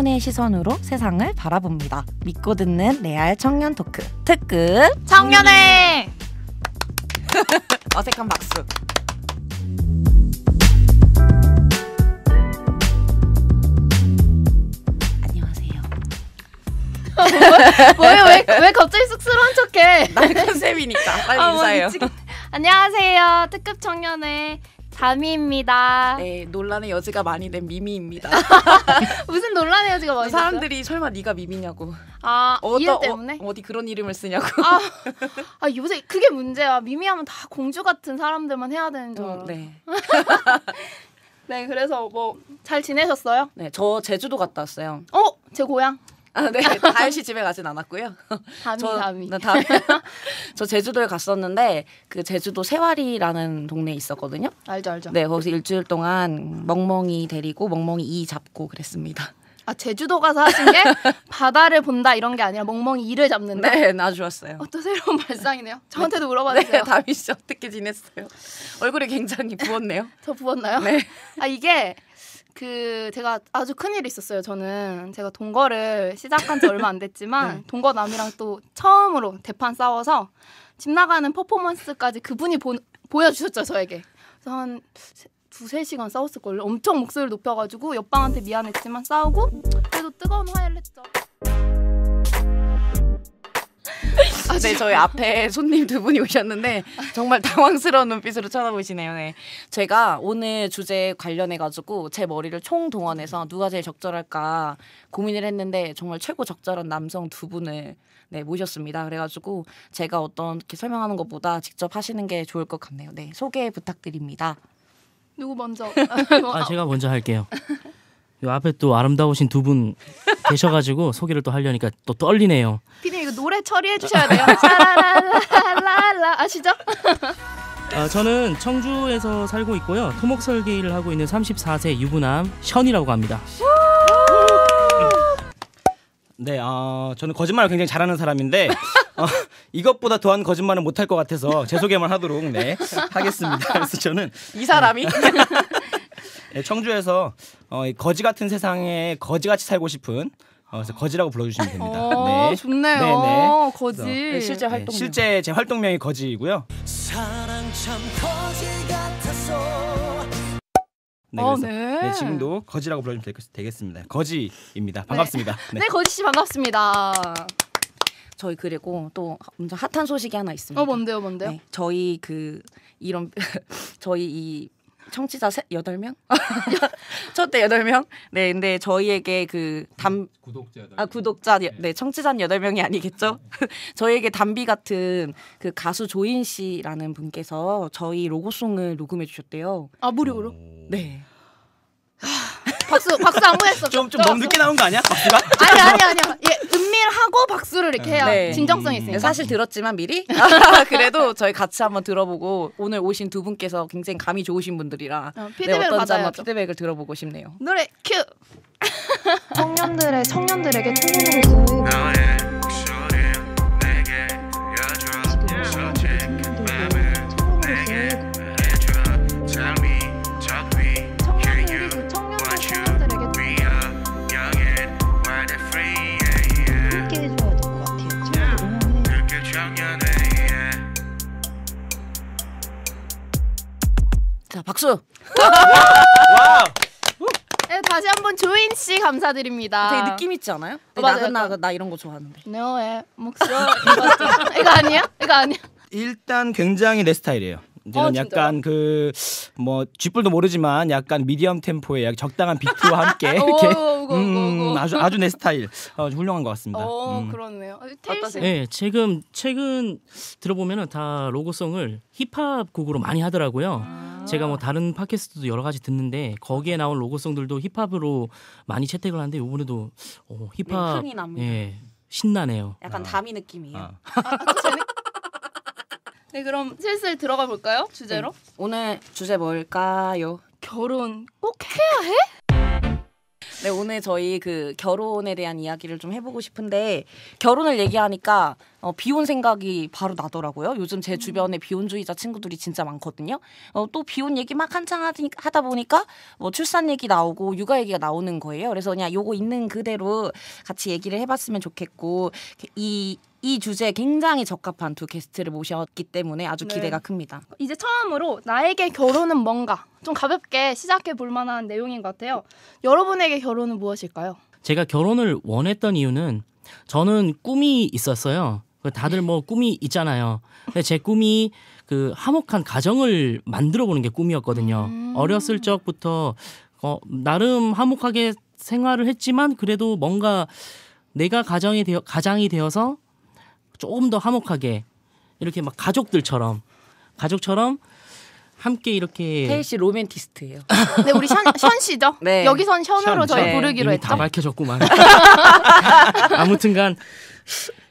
청년의 시선으로 세상을 바라봅니다. 믿고 듣는 레알 청년 토크 특급 청년회 어색한 박수. 안녕하세요. 뭐예요? 왜, 왜 갑자기 쑥스러운 척해? 나 컨셉이니까 빨리 아, 뭐 인사해요. 미치겠- 안녕하세요. 특급 청년회 다미입니다. 네, 논란의 여지가 많이 된 미미입니다. 무슨 논란의 여지가 많이? 사람들이 설마 네가 미미냐고. 아 이유 어떠- 때문에? 어, 어디 그런 이름을 쓰냐고. 아, 아 요새 그게 문제야. 미미하면 다 공주 같은 사람들만 해야 되는 줄 알아. 어, 네. 네, 그래서 뭐 잘 지내셨어요? 네, 저 제주도 갔다 왔어요. 어, 제 고향 아, 네. 다현 씨 집에 가진 않았고요. 다미 저, 다미. 나 다미. 저 제주도에 갔었는데 그 제주도 세와리라는 동네에 있었거든요. 알죠, 알죠. 네, 거기서 일주일 동안 멍멍이 데리고 멍멍이 이 잡고 그랬습니다. 아 제주도 가서 하신 게 바다를 본다 이런 게 아니라 멍멍이 이를 잡는다. 네, 아주 좋았어요. 어, 또 새로운 발상이네요. 저한테도 네, 물어봐 주세요. 다미 씨 어떻게 지냈어요? 얼굴이 굉장히 부었네요. 저 부었나요? 네. 아 이게 그 제가 아주 큰 일이 있었어요. 저는 제가 동거를 시작한 지 얼마 안 됐지만 네. 동거 남이랑 또 처음으로 대판 싸워서 집 나가는 퍼포먼스까지 그분이 보, 보여주셨죠 저에게. 그래서 한 세- 두세 시간 싸웠을걸요. 엄청 목소리를 높여가지고 옆방한테 미안했지만 싸우고 그래도 뜨거운 화해를 했죠. 아, 네, 저희 앞에 손님 두 분이 오셨는데 정말 당황스러운 눈빛으로 쳐다보시네요. 네. 제가 오늘 주제 관련해 가지고 제 머리를 총 동원해서 누가 제일 적절할까 고민을 했는데 정말 최고 적절한 남성 두 분을 네, 모셨습니다. 그래가지고 제가 어떤 이렇게 설명하는 것보다 직접 하시는 게 좋을 것 같네요. 네, 소개 부탁드립니다. 누구 먼저? 아 제가 먼저 할게요. 요 앞에 또 아름다우신 두 분 계셔가지고 소개를 또 하려니까 또 떨리네요. 피디님 이거 노래 처리해 주셔야 돼요. 샤라라라라라 아시죠? 아, 저는 청주에서 살고 있고요. 토목 설계 일을 하고 있는 34세 유부남 션이라고 합니다. 네, 어, 저는 거짓말을 굉장히 잘하는 사람인데 어, 이것보다 더한 거짓말은 못할 것 같아서 제 소개만 하도록 네, 하겠습니다. 그래서 저는 이 사람이 네, 청주에서 어, 이 거지 같은 세상에 거지같이 살고 싶은 어, 그래서 거지라고 불러주시면 됩니다. 어, 좋네요. 네, 네. 거지. 네, 실제 네, 활동 실제 제 활동명이 거지이고요. 네, 어, 네. 네, 지금도 거지라고 불러주면 되겠- 되겠 습니다. 거지입니다. 반갑습니다. 네. 네, 거지 씨 반갑습니다. 저희 그리고 또 엄청 핫한 소식이 하나 있습니다. 어, 뭔데요, 뭔데요? 네, 저희 그 이런 저희 이 청취자 세, 8명? 첫 때 8명? 네, 근데 저희에게 그 담 구독자 아 구독자 네 청취자는 8명이 아니겠죠? 저희에게 담비 같은 그 가수 조인 씨라는 분께서 저희 로고송을 녹음해 주셨대요. 아, 무료로? 네. 박수, 박수 안 보냈어. 좀 좀 너무 늦게 나온 거 아니야? 박수가? 아니, 아니, 아니야. 예, 은밀하고 박수를 이렇게 해야 네. 진정성이 음, 있으니까. 사실 들었지만 미리 그래도 저희 같이 한번 들어보고 오늘 오신 두 분께서 굉장히 감이 좋으신 분들이라 어, 네, 피드백을 어떤지 한번. 피드백을 들어보고 싶네요. 노래 큐. 청년들의 청년들에게 통로로서 자 박수. Wow. 네, 다시 한번 조인 씨 감사드립니다. 되게 느낌 있지 않아요? 어. 나긋나긋 나 이런 거 좋아하는데. 너의 목소리 이거죠? 이거 아니야? 이거 아니야? 일단 굉장히 내 스타일이에요. 저는 어? 약간 그 뭐 쥐뿔도 모르지만 약간 medium 템포의 약 적당한 비트와 함께 이렇게 오, 오고, 음, 오고. 아주 아주 내 스타일 어, 훌륭한 것 같습니다. 어, 음. 그렇네요. 아. 어떠세요? 네, 최근 최근 들어보면은 다 로고송을 힙합 곡으로 많이 하더라고요. 제가 뭐 다른 팟캐스트도 여러 가지 듣는데 거기에 나온 로고송들도 힙합으로 많이 채택을 하는데 이번에도 어, 힙합 네. 예, 신나네요. 약간 다미 느낌이에요. 아. 네, 그럼 슬슬 들어가 볼까요? 주제로. 오늘 주제 뭘까요? 결혼 꼭 해야 해? 네, 오늘 저희 그 결혼에 대한 이야기를 좀 해보고 싶은데 결혼을 얘기하니까 어, 비혼 생각이 바로 나더라고요. 요즘 제 주변에 비혼주의자 친구들이 진짜 많거든요. 어, 또 비혼 얘기 막 한창 하니, 하다 보니까 뭐 출산 얘기 나오고 육아 얘기가 나오는 거예요. 그래서 그냥 요거 있는 그대로 같이 얘기를 해봤으면 좋겠고 이 이 주제에 굉장히 적합한 두 게스트를 모셨기 때문에 아주 네. 기대가 큽니다. 이제 처음으로 나에게 결혼은 뭔가 좀 가볍게 시작해 볼 만한 내용인 것 같아요. 여러분에게 결혼은 무엇일까요? 제가 결혼을 원했던 이유는 저는 꿈이 있었어요. 그 다들 뭐 꿈이 있잖아요. 근데 제 꿈이 그 화목한 가정을 만들어 보는 게 꿈이었거든요. 음. 어렸을 적부터 어, 나름 화목하게 생활을 했지만 그래도 뭔가 내가 가정이 되어 가장이 되어서 조금 더 화목하게 이렇게 막 가족들처럼 가족처럼 함께 이렇게 태일 씨 로맨티스트예요. 네, 우리 션, 션 씨죠? 네. 여기선 션으로 션, 저희 네. 부르기로 했죠. 다 밝혀졌구만. 아무튼간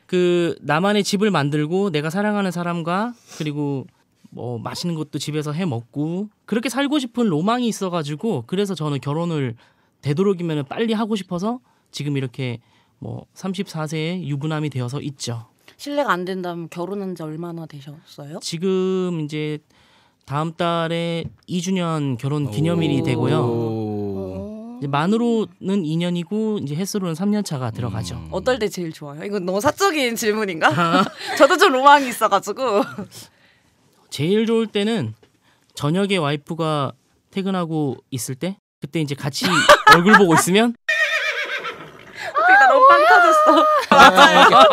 그 나만의 집을 만들고 내가 사랑하는 사람과 그리고 뭐 맛있는 것도 집에서 해 먹고 그렇게 살고 싶은 로망이 있어가지고 그래서 저는 결혼을 되도록이면 빨리 하고 싶어서 지금 이렇게 뭐 34세에 유부남이 되어서 있죠. 실례가 안 된다면 결혼한 지 얼마나 되셨어요? 지금 이제 다음 달에 2주년 결혼 기념일이 되고요. 만으로는 2년이고 이제 횟수로는 3년 차가 들어가죠. 음. 어떨 때 제일 좋아요? 이건 너무 사적인 질문인가? 저도 좀 로망이 있어가지고 제일 좋을 때는 저녁에 와이프가 퇴근하고 있을 때 그때 이제 같이 얼굴 보고 있으면 나 너무 빵 터졌어.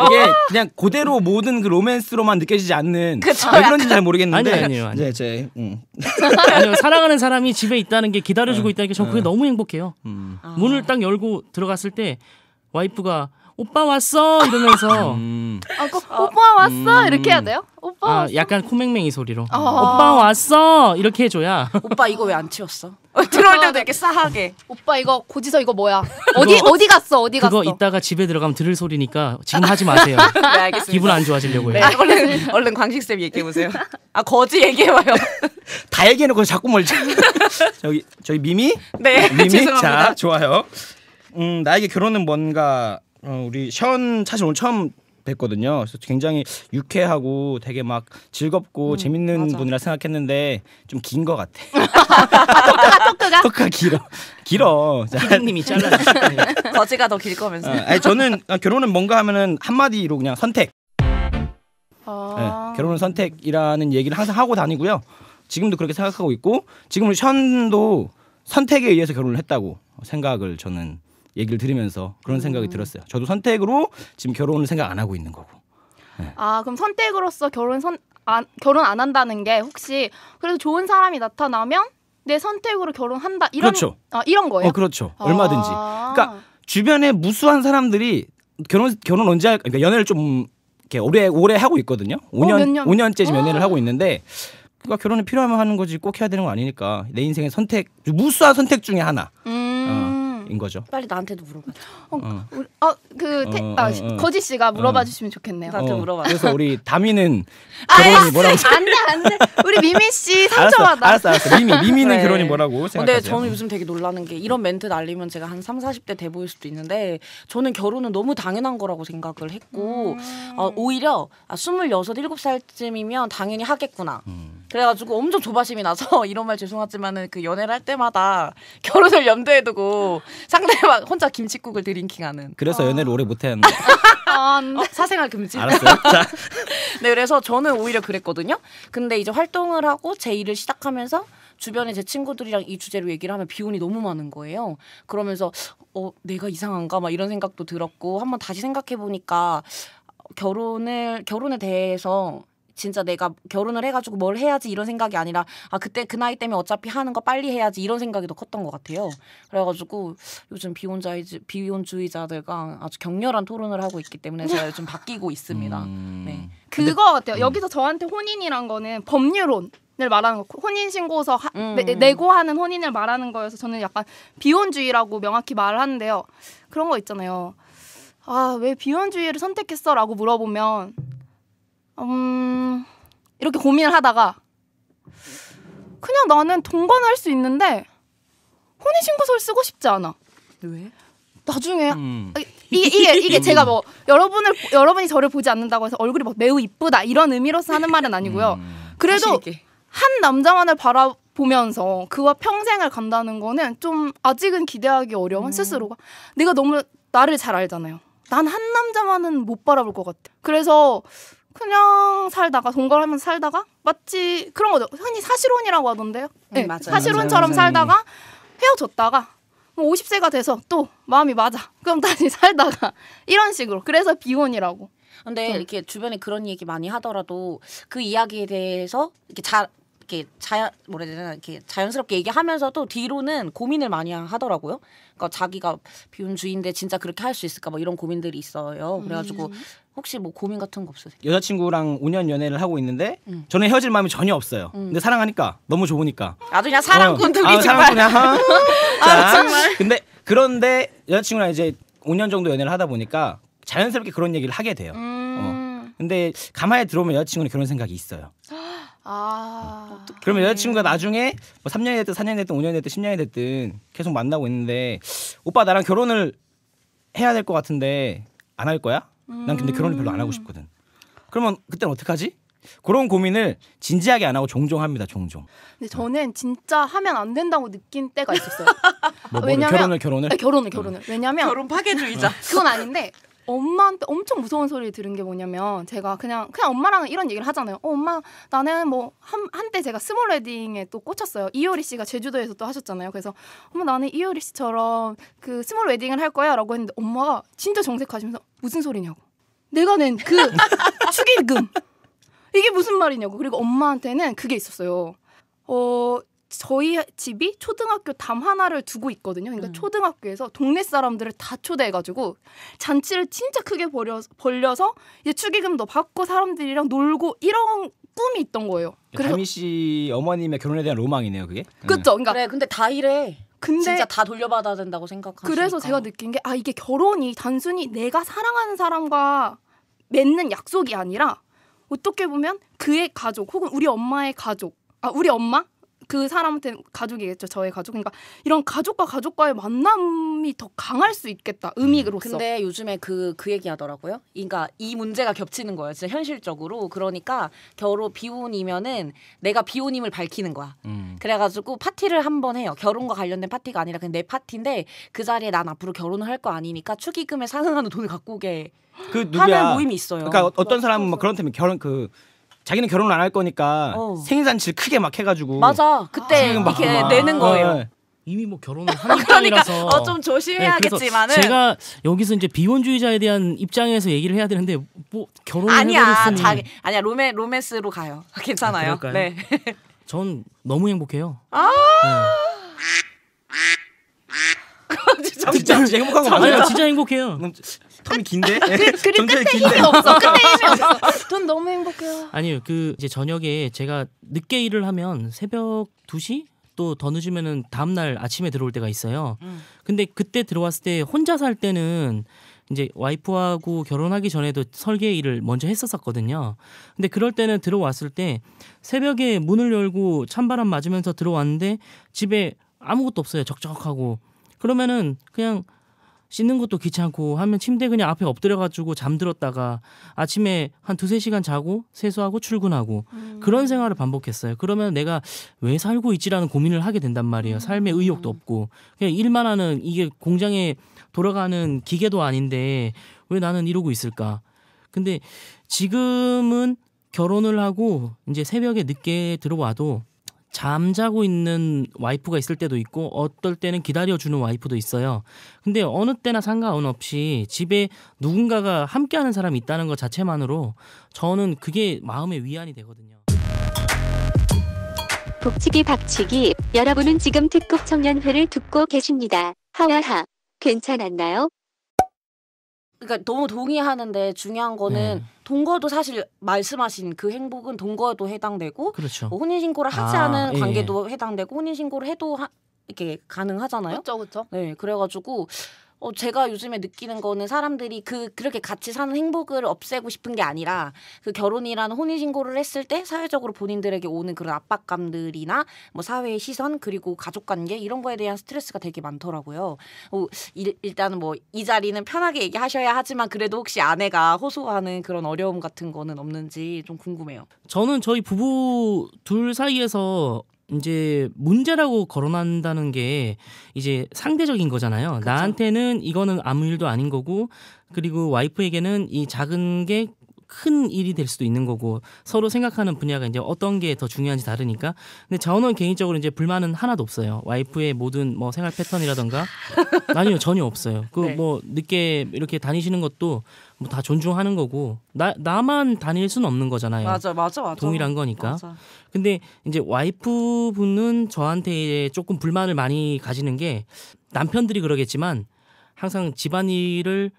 이게 그냥 그대로 모든 그 로맨스로만 느껴지지 않는 그쵸, 왜 그런지 잘 모르겠는데 아니요, 아니요, 아니요. 이제 제 음. 아니요 사랑하는 사람이 집에 있다는 게 기다려주고 있다는 게저 그게 네. 너무 행복해요. 음. 문을 딱 열고 들어갔을 때 와이프가 오빠 왔어 이러면서 음. 아, 꼭 오빠 왔어 음. 이렇게 해야 돼요? 오빠 아 왔어. 약간 코맹맹이 소리로 아. 오빠 왔어 이렇게 해줘야 오빠 이거 왜 안 치웠어? 들어올 때도 이렇게 싸하게. 오빠 이거 고지서 이거 뭐야? 어디 어디 갔어? 어디 갔어? 그거 이따가 집에 들어가면 들을 소리니까 지금 하지 마세요. 네 알겠습니다. 기분 안 좋아지려고요. 네, 얼른 얼른 광식 쌤 얘기해 보세요. 아 거지 얘기해 봐요. 다 얘기해놓고 자꾸 멀지 저기 저희 미미 네 미미 죄송합니다. 자 좋아요 음 나에게 결혼은 뭔가 어, 우리 션 사실 오늘 처음 뵀거든요 그래서 굉장히 유쾌하고 되게 막 즐겁고 재밌는 맞아. 분이라 생각했는데 좀 긴 것 같아 토크가 토크가 길어 길어 자, 선생님이 잘라주시요 거지가 더 길 거면서. 어, 아니 저는 아, 결혼은 뭔가 하면은 한마디로 그냥 선택 아. 네, 결혼은 선택이라는 얘기를 항상 하고 다니고요. 지금도 그렇게 생각하고 있고 지금 우리 션도 선택에 의해서 결혼을 했다고 생각을 저는 얘기를 들으면서 그런 생각이 들었어요. 저도 선택으로 지금 결혼을 생각 안 하고 있는 거고. 아 그럼 선택으로서 결혼 선 안, 결혼 안 한다는 게 혹시 그래도 좋은 사람이 나타나면 내 선택으로 결혼한다 이런 그렇죠. 아, 이런 거예요? 어 그렇죠. 얼마든지. 아. 그러니까 주변에 무수한 사람들이 결혼 결혼 언제 할 그러니까 연애를 좀 이렇게 오래 오래 하고 있거든요. 5년 몇 년? 5년째 지금 연애를 아. 하고 있는데 그러니까 결혼이 필요하면 하는 거지 꼭 해야 되는 거 아니니까 내 인생의 선택 무수한 선택 중에 하나 인 음. 거죠. 빨리 나한테도 물어봐. 어. 우리- 어, 그 태, 어, 아, 어, 어. 거지 씨가 물어봐 어. 주시면 좋겠네요. 나한테 물어봐. 그래서 우리 다미는 결혼이 뭐라고 안돼 안돼. 우리 미미 씨 상처받아. 알았어, 알았어. 미미, 미미는 네. 결혼이 뭐라고 생각하세요? 근데 저는 요즘 되게 놀라는 게 이런 멘트 날리면 제가 한 3, 40대 돼 보일 수도 있는데 저는 결혼은 너무 당연한 거라고 생각을 했고 음. 어, 오히려 아, 26, 7살쯤이면 당연히 하겠구나. 음. 그래가지고 엄청 조바심이 나서 이런 말 죄송하지만은 그 연애를 할 때마다 결혼을 염두에 두고 상대방 혼자 김치국을 드링킹하는 그래서 연애를 오래 못했는데 아, 안 돼. 어, 사생활 금지. 알았어요. 자, 네, 그래서 저는 오히려 그랬거든요. 근데 이제 활동을 하고 제 일을 시작하면서 주변에 제 친구들이랑 이 주제로 얘기를 하면 비혼이 너무 많은 거예요. 그러면서 어 내가 이상한가 막 이런 생각도 들었고 한번 다시 생각해 보니까 결혼을 결혼에 대해서 진짜 내가 결혼을 해가지고 뭘 해야지 이런 생각이 아니라 아 그때 그 나이 때문에 어차피 하는 거 빨리 해야지 이런 생각이 더 컸던 것 같아요. 그래가지고 요즘 비혼자이 비혼주의자들과 아주 격렬한 토론을 하고 있기 때문에 제가 요즘 바뀌고 있습니다. 음. 네. 그거 같아요. 여기서 저한테 혼인이란 거는 법률론. 을 말하는 거 혼인 신고서 하- 음, 내, 음. 내고 하는 혼인을 말하는 거여서 저는 약간 비혼주의라고 명확히 말을 하는데요. 그런 거 있잖아요. 아 왜 비혼주의를 선택했어라고 물어보면 음 이렇게 고민을 하다가 그냥 나는 동거는 할수 있는데 혼인 신고서를 쓰고 싶지 않아. 왜? 나중에 음. 이게 이게 이게 제가 뭐 여러분을 여러분이 저를 보지 않는다고 해서 얼굴이 막 매우 이쁘다 이런 의미로서 하는 말은 아니고요. 음. 그래도. 한 남자만을 바라보면서 그와 평생을 간다는 거는 좀 아직은 기대하기 어려운 스스로가 내가 너무 나를 잘 알잖아요. 난 한 남자만은 못 바라볼 것 같아. 그래서 그냥 살다가 동거하면서 살다가 마치 그런 거죠. 흔히 사실혼이라고 하던데요. 네, 맞아요. 사실혼처럼 맞아요. 살다가 헤어졌다가 뭐 50세가 돼서 또 마음이 맞아. 그럼 다시 살다가 이런 식으로. 그래서 비혼이라고. 근데 좀. 이렇게 주변에 그런 얘기 많이 하더라도 그 이야기에 대해서 이렇게 자 이렇게 자연 뭐라 해야 되나 이렇게 자연스럽게 얘기하면서도 뒤로는 고민을 많이 하더라고요. 그러니까 자기가 비혼주의인데 진짜 그렇게 할 수 있을까 뭐 이런 고민들이 있어요. 그래가지고 혹시 뭐 고민 같은 거 없으세요? 여자친구랑 5년 연애를 하고 있는데 음. 저는 헤어질 마음이 전혀 없어요. 음. 근데 사랑하니까 너무 좋으니까. 아주 그냥 사랑꾼 두기 아, 정말. 사랑꾼이야. 하. 아, 자, 근데 그런데 여자친구랑 이제 5년 정도 연애를 하다 보니까 자연스럽게 그런 얘기를 하게 돼요. 음. 근데 가만히 들어오면 여자친구는 그런 생각이 있어요. 아. 그러면 여자친구가 나중에 뭐 3년이 됐든 4년이 됐든 5년이 됐든 10년이 됐든 계속 만나고 있는데 오빠 나랑 결혼을 해야 될 것 같은데 안 할 거야? 난 근데 결혼을 별로 안 하고 싶거든. 그러면 그때는 어떡하지? 그런 고민을 진지하게 안 하고 종종 합니다. 종종. 근데 저는 진짜 하면 안 된다고 느낀 때가 있었어요. 뭐 뭐를 왜냐면- 결혼을 결혼을 네, 결혼을 결혼을. 왜냐면 결혼 파괴주의자. 그건 아닌데 엄마한테 엄청 무서운 소리를 들은 게 뭐냐면 제가 그냥 그냥 엄마랑 이런 얘기를 하잖아요. 어, 엄마 나는 뭐 한 한때 제가 small wedding에 또 꽂혔어요. 이효리 씨가 제주도에서 또 하셨잖아요. 그래서 엄마 나는 이효리 씨처럼 그 small wedding을 할 거야라고 했는데 엄마가 진짜 정색하시면서 무슨 소리냐고. 내가 낸 그 축의금 이게 무슨 말이냐고. 그리고 엄마한테는 그게 있었어요. 어 저희 집이 초등학교 담 하나를 두고 있거든요. 그러니까 음. 초등학교에서 동네 사람들을 다 초대해가지고 잔치를 진짜 크게 벌여, 벌려서 이제 축의금도 받고 사람들이랑 놀고 이런 꿈이 있던 거예요. 그래서 다미 씨 어머님의 결혼에 대한 로망이네요, 그게. 그쵸. 그러니까 그래 근데 다 이래. 근데 진짜 다 돌려받아야 된다고 생각하시니까. 그래서 제가 느낀 게 아 이게 결혼이 단순히 내가 사랑하는 사람과 맺는 약속이 아니라 어떻게 보면 그의 가족 혹은 우리 엄마의 가족 아 우리 엄마 그 사람한테는 가족이겠죠 저의 가족 그러니까 이런 가족과 가족과의 만남이 더 강할 수 있겠다 의미로서 근데 요즘에 그 그 얘기 하더라고요. 그러니까 이 문제가 겹치는 거예요. 진짜 현실적으로. 그러니까 결혼 비혼이면은 내가 비혼임을 밝히는 거야. 음. 그래가지고 파티를 한 번 해요. 결혼과 관련된 파티가 아니라 그냥 내 파티인데 그 자리에 난 앞으로 결혼을 할 거 아니니까 축의금에 상응하는 돈을 갖고 오게 그 하는 누구야? 모임이 있어요. 그러니까 어- 어떤 사람은 막 그런 때문에 결혼 그 자기는 결혼을 안 할 거니까 어. 생일 잔치를 크게 막 해가지고 맞아. 그때 막 이렇게 막- 내는 거예요. 어, 어. 이미 뭐 결혼을 한 그러니까 입장이라서 어, 좀 네, 조심해야겠지만은 제가 여기서 이제 비혼주의자에 대한 입장에서 얘기를 해야 되는데 뭐 결혼을 아니야. 자기 아니야. 로맨 로맨스로 가요. 괜찮아요. 아? 네. 전 너무 행복해요. 아. 진짜 진짜 행복한 거 네. 아니 맞아요? 진짜 행복해요. 너무 텀이 긴데? 그리고 정전이 끝에 긴데? 힘이 없어 끝에 힘이 없어 전 너무 행복해요 아니요 그 이제 저녁에 제가 늦게 일을 하면 새벽 2시 또더 늦으면은 다음 날 아침에 들어올 때가 있어요. 음. 근데 그때 들어왔을 때 혼자 살 때는 이제 와이프하고 결혼하기 전에도 설계 일을 먼저 했었었거든요. 근데 그럴 때는 들어왔을 때 새벽에 문을 열고 찬바람 맞으면서 들어왔는데 집에 아무것도 없어요. 적적하고. 그러면은 그냥 씻는 것도 귀찮고 하면 침대 그냥 앞에 엎드려가지고 잠들었다가 아침에 한 두세 시간 자고 세수하고 출근하고 그런 생활을 반복했어요. 그러면 내가 왜 살고 있지라는 고민을 하게 된단 말이에요. 삶의 의욕도 없고 그냥 일만 하는 이게 공장에 돌아가는 기계도 아닌데 왜 나는 이러고 있을까? 근데 지금은 결혼을 하고 이제 새벽에 늦게 들어와도 잠자고 있는 와이프가 있을 때도 있고 어떨 때는 기다려주는 와이프도 있어요. 근데 어느 때나 상관없이 집에 누군가가 함께하는 사람이 있다는 것 자체만으로 저는 그게 마음의 위안이 되거든요. 복치기 박치기 여러분은 지금 특급 청년회를 듣고 계십니다. 하하하 괜찮았나요? 그러니까 너무 동의하는데 중요한 거는 네. 동거도 사실 말씀하신 그 행복은 동거에도 해당되고 그렇죠. 뭐 혼인 신고를 하지 아, 않은 예. 관계도 해당되고 혼인 신고를 해도 하, 이렇게 가능하잖아요. 그렇죠 그렇죠 네, 그래가지고 어, 제가 요즘에 느끼는 거는 사람들이 그 그렇게 같이 사는 행복을 없애고 싶은 게 아니라 그 결혼이라는 혼인 신고를 했을 때 사회적으로 본인들에게 오는 그런 압박감들이나 뭐 사회의 시선 그리고 가족 관계 이런 거에 대한 스트레스가 되게 많더라고요. 어, 일, 일단은 뭐 이 자리는 편하게 얘기하셔야 하지만 그래도 혹시 아내가 호소하는 그런 어려움 같은 거는 없는지 좀 궁금해요. 저는 저희 부부 둘 사이에서 이제 문제라고 거론한다는 게 이제 상대적인 거잖아요. 나한테는 이거는 아무 일도 아닌 거고 그리고 와이프에게는 이 작은 게 큰 일이 될 수도 있는 거고 서로 생각하는 분야가 이제 어떤 게 더 중요한지 다르니까 근데 저는 개인적으로 이제 불만은 하나도 없어요 와이프의 모든 뭐 생활 패턴이라던가 아니요 전혀 없어요 그 네. 뭐 늦게 이렇게 다니시는 것도 뭐 다 존중하는 거고 나 나만 다닐 수는 없는 거잖아요 맞아, 맞아, 맞아. 동일한 거니까 맞아. 근데 이제 와이프 분은 저한테 조금 불만을 많이 가지는 게 남편들이 그러겠지만 항상 집안일을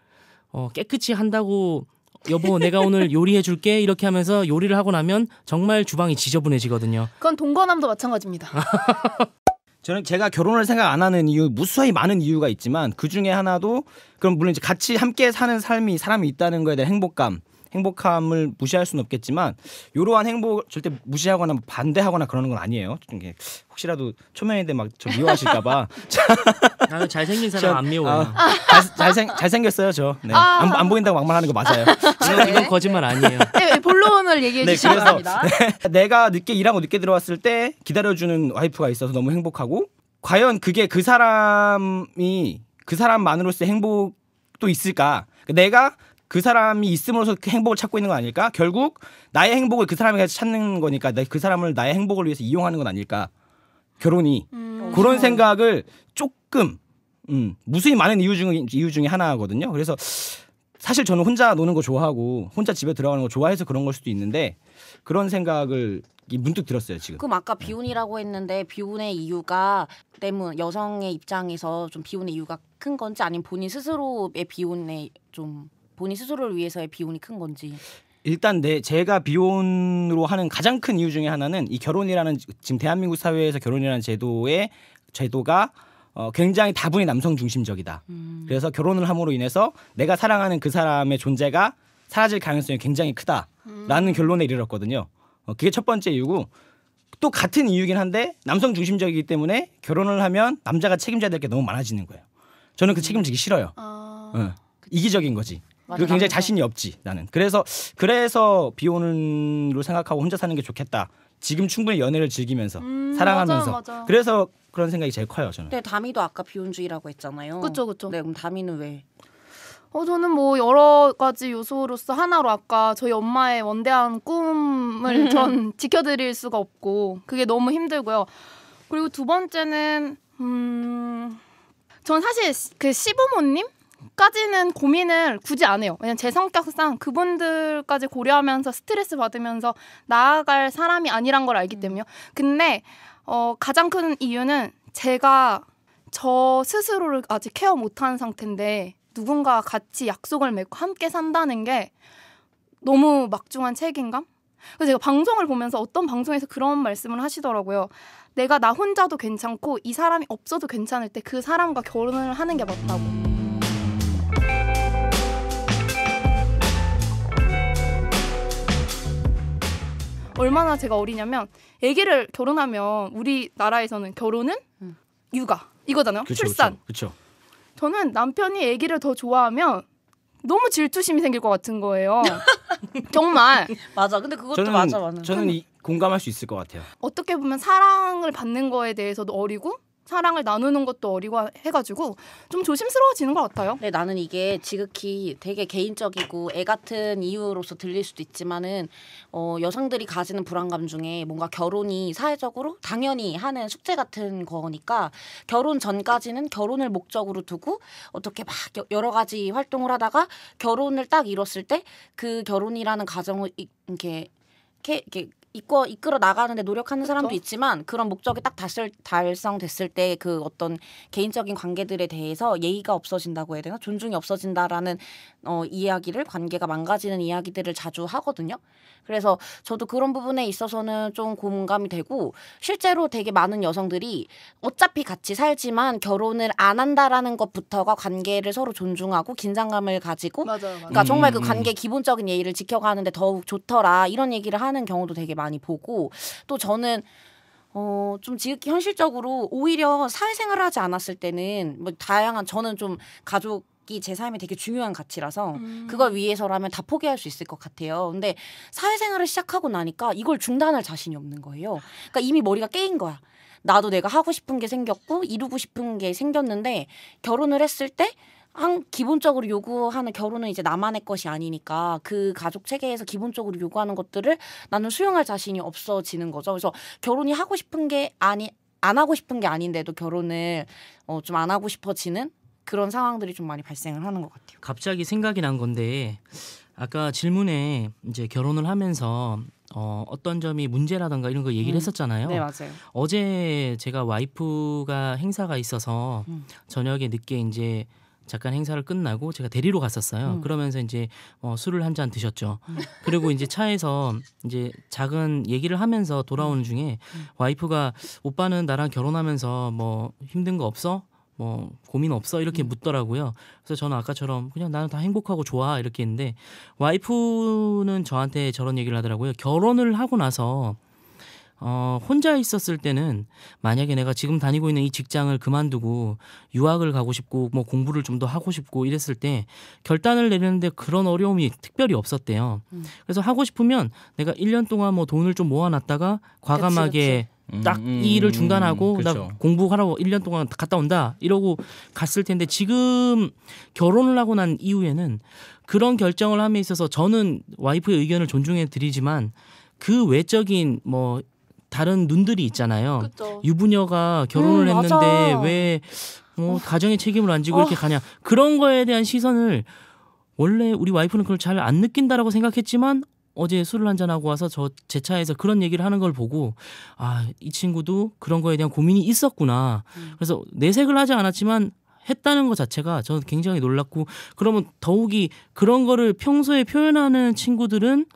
어, 깨끗이 한다고 여보 내가 오늘 요리해 줄게 이렇게 하면서 요리를 하고 나면 정말 주방이 지저분해지거든요. 그건 동거남도 마찬가지입니다. 저는 제가 결혼을 생각 안 하는 이유 무수히 많은 이유가 있지만 그 중에 하나도 그럼 물론 이제 같이 함께 사는 삶이 사람이 있다는 거에 대한 행복감 행복함을 무시할 수는 없겠지만 이러한 행복 절대 무시하거나 뭐 반대하거나 그러는 건 아니에요. 이게 혹시라도 초면인데 막 저 미워하실까봐 아, 잘생긴 사람 안 미워요. 잘, 잘생 잘생겼어요 저. 네. 아. 안, 안 보인다고 막말하는 거 맞아요. 이건, 이건 거짓말 아니에요. 네, 본론을 얘기해 네, 주시기 바랍니다. 내가 늦게 일하고 늦게 들어왔을 때 기다려주는 와이프가 있어서 너무 행복하고 과연 그게 그 사람이 그 사람만으로서의 행복도 있을까? 내가 그 사람이 있음으로써 그 행복을 찾고 있는 건 아닐까? 결국 나의 행복을 그 사람에게 찾는 거니까 내- 그 사람을 나의 행복을 위해서 이용하는 건 아닐까? 결혼이 음. 그런 생각을 조금 음, 무수히 많은 이유 중 이유 중에 하나거든요. 그래서 사실 저는 혼자 노는 거 좋아하고 혼자 집에 들어가는 거 좋아해서 그런 걸 수도 있는데 그런 생각을 이 문득 들었어요 지금. 그럼 아까 비혼이라고 했는데 비혼의 이유가 때문 여성의 입장에서 좀 비혼의 이유가 큰 건지 아니면 본인 스스로의 비혼의 좀 본인 스스로를 위해서의 비혼이 큰 건지 일단 내 제가 비혼으로 하는 가장 큰 이유 중에 하나는 이 결혼이라는 지금 대한민국 사회에서 결혼이라는 제도의 제도가 어, 굉장히 다분히 남성 중심적이다. 그래서 결혼을 함으로 인해서 내가 사랑하는 그 사람의 존재가 사라질 가능성이 굉장히 크다라는 결론에 이르렀거든요. 어, 그게 첫 번째 이유고 또 같은 이유긴 한데 남성 중심적이기 때문에 결혼을 하면 남자가 책임져야 될 게 너무 많아지는 거예요. 저는 그 책임지기 싫어요. 아, 어, 이기적인 거지. 맞아, 그리고 굉장히 자신이 없지 나는. 그래서 그래서 비혼으로 생각하고 혼자 사는 게 좋겠다. 지금 충분히 연애를 즐기면서 음, 사랑하면서. 맞아, 맞아. 그래서 그런 생각이 제일 커요 저는. 근데 다미도 아까 비혼주의라고 했잖아요. 그쵸, 그쵸. 네, 그럼 다미는 왜? 어, 저는 뭐 여러 가지 요소로서 하나로 아까 저희 엄마의 원대한 꿈을 전 지켜드릴 수가 없고 그게 너무 힘들고요. 그리고 두 번째는 음, 전 사실 그 시부모님 까지는 고민을 굳이 안 해요. 왜냐면 제 성격상 그분들까지 고려하면서 스트레스 받으면서 나아갈 사람이 아니란 걸 알기 때문에요. 근데 어, 가장 큰 이유는 제가 저 스스로를 아직 케어 못한 상태인데 누군가 같이 약속을 맺고 함께 산다는 게 너무 막중한 책임감? 그래서 제가 방송을 보면서 어떤 방송에서 그런 말씀을 하시더라고요. 내가 나 혼자도 괜찮고 이 사람이 없어도 괜찮을 때 그 사람과 결혼을 하는 게 맞다고. 얼마나 제가 어리냐면 아기를 결혼하면 우리 나라에서는 결혼은 음. 육아 이거잖아요. 그쵸, 출산. 그쵸. 저는 남편이 아기를 더 좋아하면 너무 질투심이 생길 것 같은 거예요. 정말 맞아. 근데 그것도 저는 맞아, 맞아. 저는 이, 공감할 수 있을 것 같아요. 어떻게 보면 사랑을 받는 거에 대해서도 어리고 사랑을 나누는 것도 어리고 해가지고 좀 조심스러워지는 것 같아요. 근데 나는 이게 지극히 되게 개인적이고 애 같은 이유로서 들릴 수도 있지만은 어, 여성들이 가지는 불안감 중에 뭔가 결혼이 사회적으로 당연히 하는 숙제 같은 거니까 결혼 전까지는 결혼을 목적으로 두고 어떻게 막 여- 여러 가지 활동을 하다가 결혼을 딱 이뤘을 때 그 결혼이라는 가정을 이- 이렇게 이렇게, 이끌어 이끌어 나가는데 노력하는 사람도 그쵸. 있지만 그런 목적이 딱 달성 달성됐을 때 그 어떤 개인적인 관계들에 대해서 예의가 없어진다고 해야 되나 존중이 없어진다라는 어 이야기를 관계가 망가지는 이야기들을 자주 하거든요. 그래서 저도 그런 부분에 있어서는 좀 공감이 되고 실제로 되게 많은 여성들이 어차피 같이 살지만 결혼을 안 한다라는 것부터가 관계를 서로 존중하고 긴장감을 가지고 맞아요, 맞아요. 그러니까 정말 그 음. 관계 기본적인 예의를 지켜가는데 더욱 좋더라 이런 얘기를 하는 경우도 되게 많이 보고 또 저는 어 좀 지극히 현실적으로 오히려 사회생활을 하지 않았을 때는 뭐 다양한 저는 좀 가족 이 제 삶에 되게 중요한 가치라서 음. 그걸 위해서라면 다 포기할 수 있을 것 같아요. 근데 사회생활을 시작하고 나니까 이걸 중단할 자신이 없는 거예요. 그러니까 이미 머리가 깨인 거야. 나도 내가 하고 싶은 게 생겼고 이루고 싶은 게 생겼는데 결혼을 했을 때 한 기본적으로 요구하는 결혼은 이제 나만의 것이 아니니까 그 가족 체계에서 기본적으로 요구하는 것들을 나는 수용할 자신이 없어지는 거죠. 그래서 결혼이 하고 싶은 게 아니 안 하고 싶은 게 아닌데도 결혼을 어, 좀 안 하고 싶어지는 그런 상황들이 좀 많이 발생을 하는 것 같아요. 갑자기 생각이 난 건데 아까 질문에 이제 결혼을 하면서 어, 어떤 점이 문제라던가 이런 거 얘기를 음. 했었잖아요. 네 맞아요. 어제 제가 와이프가 행사가 있어서 음. 저녁에 늦게 이제 잠깐 행사를 끝나고 제가 데리러 갔었어요. 음. 그러면서 이제 어, 술을 한 잔 드셨죠. 음. 그리고 이제 차에서 이제 작은 얘기를 하면서 돌아오는 중에 음. 와이프가 오빠는 나랑 결혼하면서 뭐 힘든 거 없어? 뭐 고민 없어 이렇게 음. 묻더라고요. 그래서 저는 아까처럼 그냥 나는 다 행복하고 좋아 이렇게 했는데 와이프는 저한테 저런 얘기를 하더라고요. 결혼을 하고 나서 어, 혼자 있었을 때는 만약에 내가 지금 다니고 있는 이 직장을 그만두고 유학을 가고 싶고 뭐 공부를 좀 더 하고 싶고 이랬을 때 결단을 내리는데 그런 어려움이 특별히 없었대요. 음. 그래서 하고 싶으면 내가 1년 동안 뭐 돈을 좀 모아놨다가 과감하게 딱 음, 이 일을 음, 중단하고 나 그렇죠. 공부하러 1년 동안 갔다 온다 이러고 갔을 텐데 지금 결혼을 하고 난 이후에는 그런 결정을 함에 있어서 저는 와이프의 의견을 존중해 드리지만 그 외적인 뭐 다른 눈들이 있잖아요. 그쵸. 유부녀가 결혼을 음, 했는데 맞아. 왜뭐 가정의 책임을 안 지고 어. 이렇게 가냐 그런 거에 대한 시선을 원래 우리 와이프는 그걸 잘 안 느낀다라고 생각했지만 어제 술을 한잔 하고 와서 저 제 차에서 그런 얘기를 하는 걸 보고 아 이 친구도 그런 거에 대한 고민이 있었구나 음. 그래서 내색을 하지 않았지만 했다는 것 자체가 저는 굉장히 놀랐고 그러면 더욱이 그런 거를 평소에 표현하는 친구들은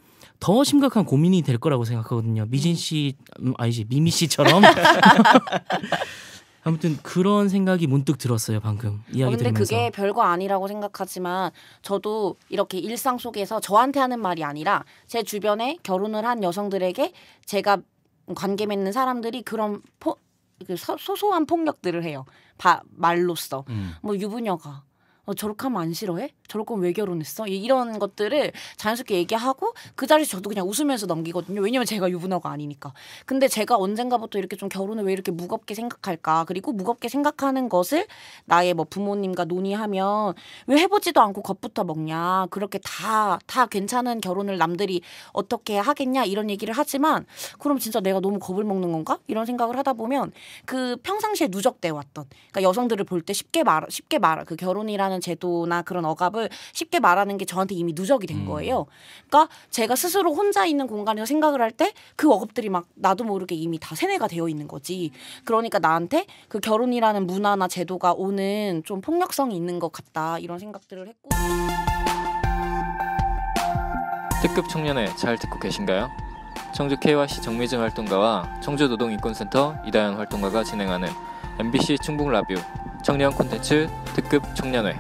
더 심각한 고민이 될 거라고 생각하거든요. 미진 씨 음, 아니지 미미 씨처럼 아무튼 그런 생각이 문득 들었어요 방금 어, 이야기 근데 들으면서. 그게 별거 아니라고 생각하지만 저도 이렇게 일상 속에서 저한테 하는 말이 아니라 제 주변에 결혼을 한 여성들에게 제가 관계 맺는 사람들이 그런 포, 그 소- 소소한 폭력들을 해요. 바, 말로써 음. 뭐 유부녀가 어, 저렇게 하면 안 싫어해? 저럴 거면 왜 결혼했어? 이- 이런 것들을 자연스럽게 얘기하고 그 자리에서 저도 그냥 웃으면서 넘기거든요. 왜냐면 제가 유부녀가 아니니까. 근데 제가 언젠가부터 이렇게 좀 결혼을 왜 이렇게 무겁게 생각할까? 그리고 무겁게 생각하는 것을 나의 뭐 부모님과 논의하면 왜 해보지도 않고 겁부터 먹냐? 그렇게 다, 다 괜찮은 결혼을 남들이 어떻게 하겠냐? 이런 얘기를 하지만 그럼 진짜 내가 너무 겁을 먹는 건가? 이런 생각을 하다 보면 그 평상시에 누적돼 왔던 그러니까 여성들을 볼 때 쉽게 말 쉽게 말 그 결혼이라는 제도나 그런 억압을 쉽게 말하는 게 저한테 이미 누적이 된 음. 거예요. 그러니까 제가 스스로 혼자 있는 공간에서 생각을 할 때 그 억압들이 막 나도 모르게 이미 다 세뇌가 되어 있는 거지. 그러니까 나한테 그 결혼이라는 문화나 제도가 오는 좀 폭력성이 있는 것 같다 이런 생각들을 했고. 특급 청년회 잘 듣고 계신가요? 청주 KYC 정미정 활동가와 청주 노동인권센터 이다현 활동가가 진행하는 MBC 충북 라뷰 청년 콘텐츠 특급 청년회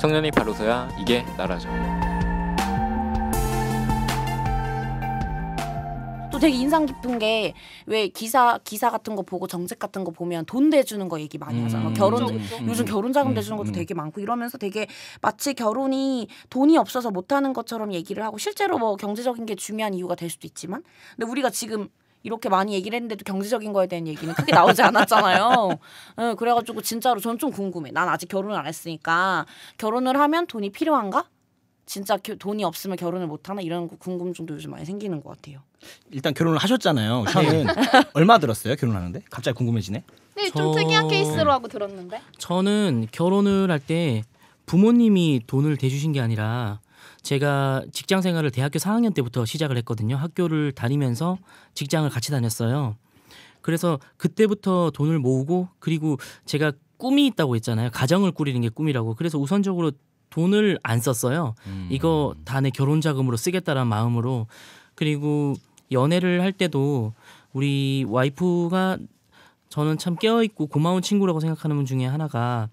청년이 바로서야 이게 나라죠. 또 되게 인상 깊은 게 왜 기사 기사 같은 거 보고 정책 같은 거 보면 돈 대주는 거 얘기 많이 하잖아. 음, 결혼 그쵸. 요즘 결혼 자금 음, 대주는 것도 음. 되게 많고 이러면서 되게 마치 결혼이 돈이 없어서 못 하는 것처럼 얘기를 하고 실제로 뭐 경제적인 게 중요한 이유가 될 수도 있지만 근데 우리가 지금 이렇게 많이 얘기를 했는데도 경제적인 거에 대한 얘기는 크게 나오지 않았잖아요. 예, 그래가지고 진짜로 전좀 궁금해. 난 아직 결혼을 안 했으니까 결혼을 하면 돈이 필요한가? 진짜 겨- 돈이 없으면 결혼을 못 하나 이런 거 궁금증도 요즘 많이 생기는 것 같아요. 일단 결혼을 하셨잖아요. 저는 얼마 들었어요? 결혼하는데? 갑자기 궁금해지네. 네, 좀 저- 특이한 케이스로 하고 들었는데. 저는 결혼을 할 때 부모님이 돈을 대주신 게 아니라 제가 직장 생활을 대학교 4학년 때부터 시작을 했거든요. 학교를 다니면서 직장을 같이 다녔어요. 그래서 그때부터 돈을 모으고 그리고 제가 꿈이 있다고 했잖아요. 가정을 꾸리는 게 꿈이라고. 그래서 우선적으로 돈을 안 썼어요. 음. 이거 다 내 결혼 자금으로 쓰겠다라는 마음으로 그리고 연애를 할 때도 우리 와이프가 저는 참 깨어 있고 고마운 친구라고 생각하는 분 중에 하나가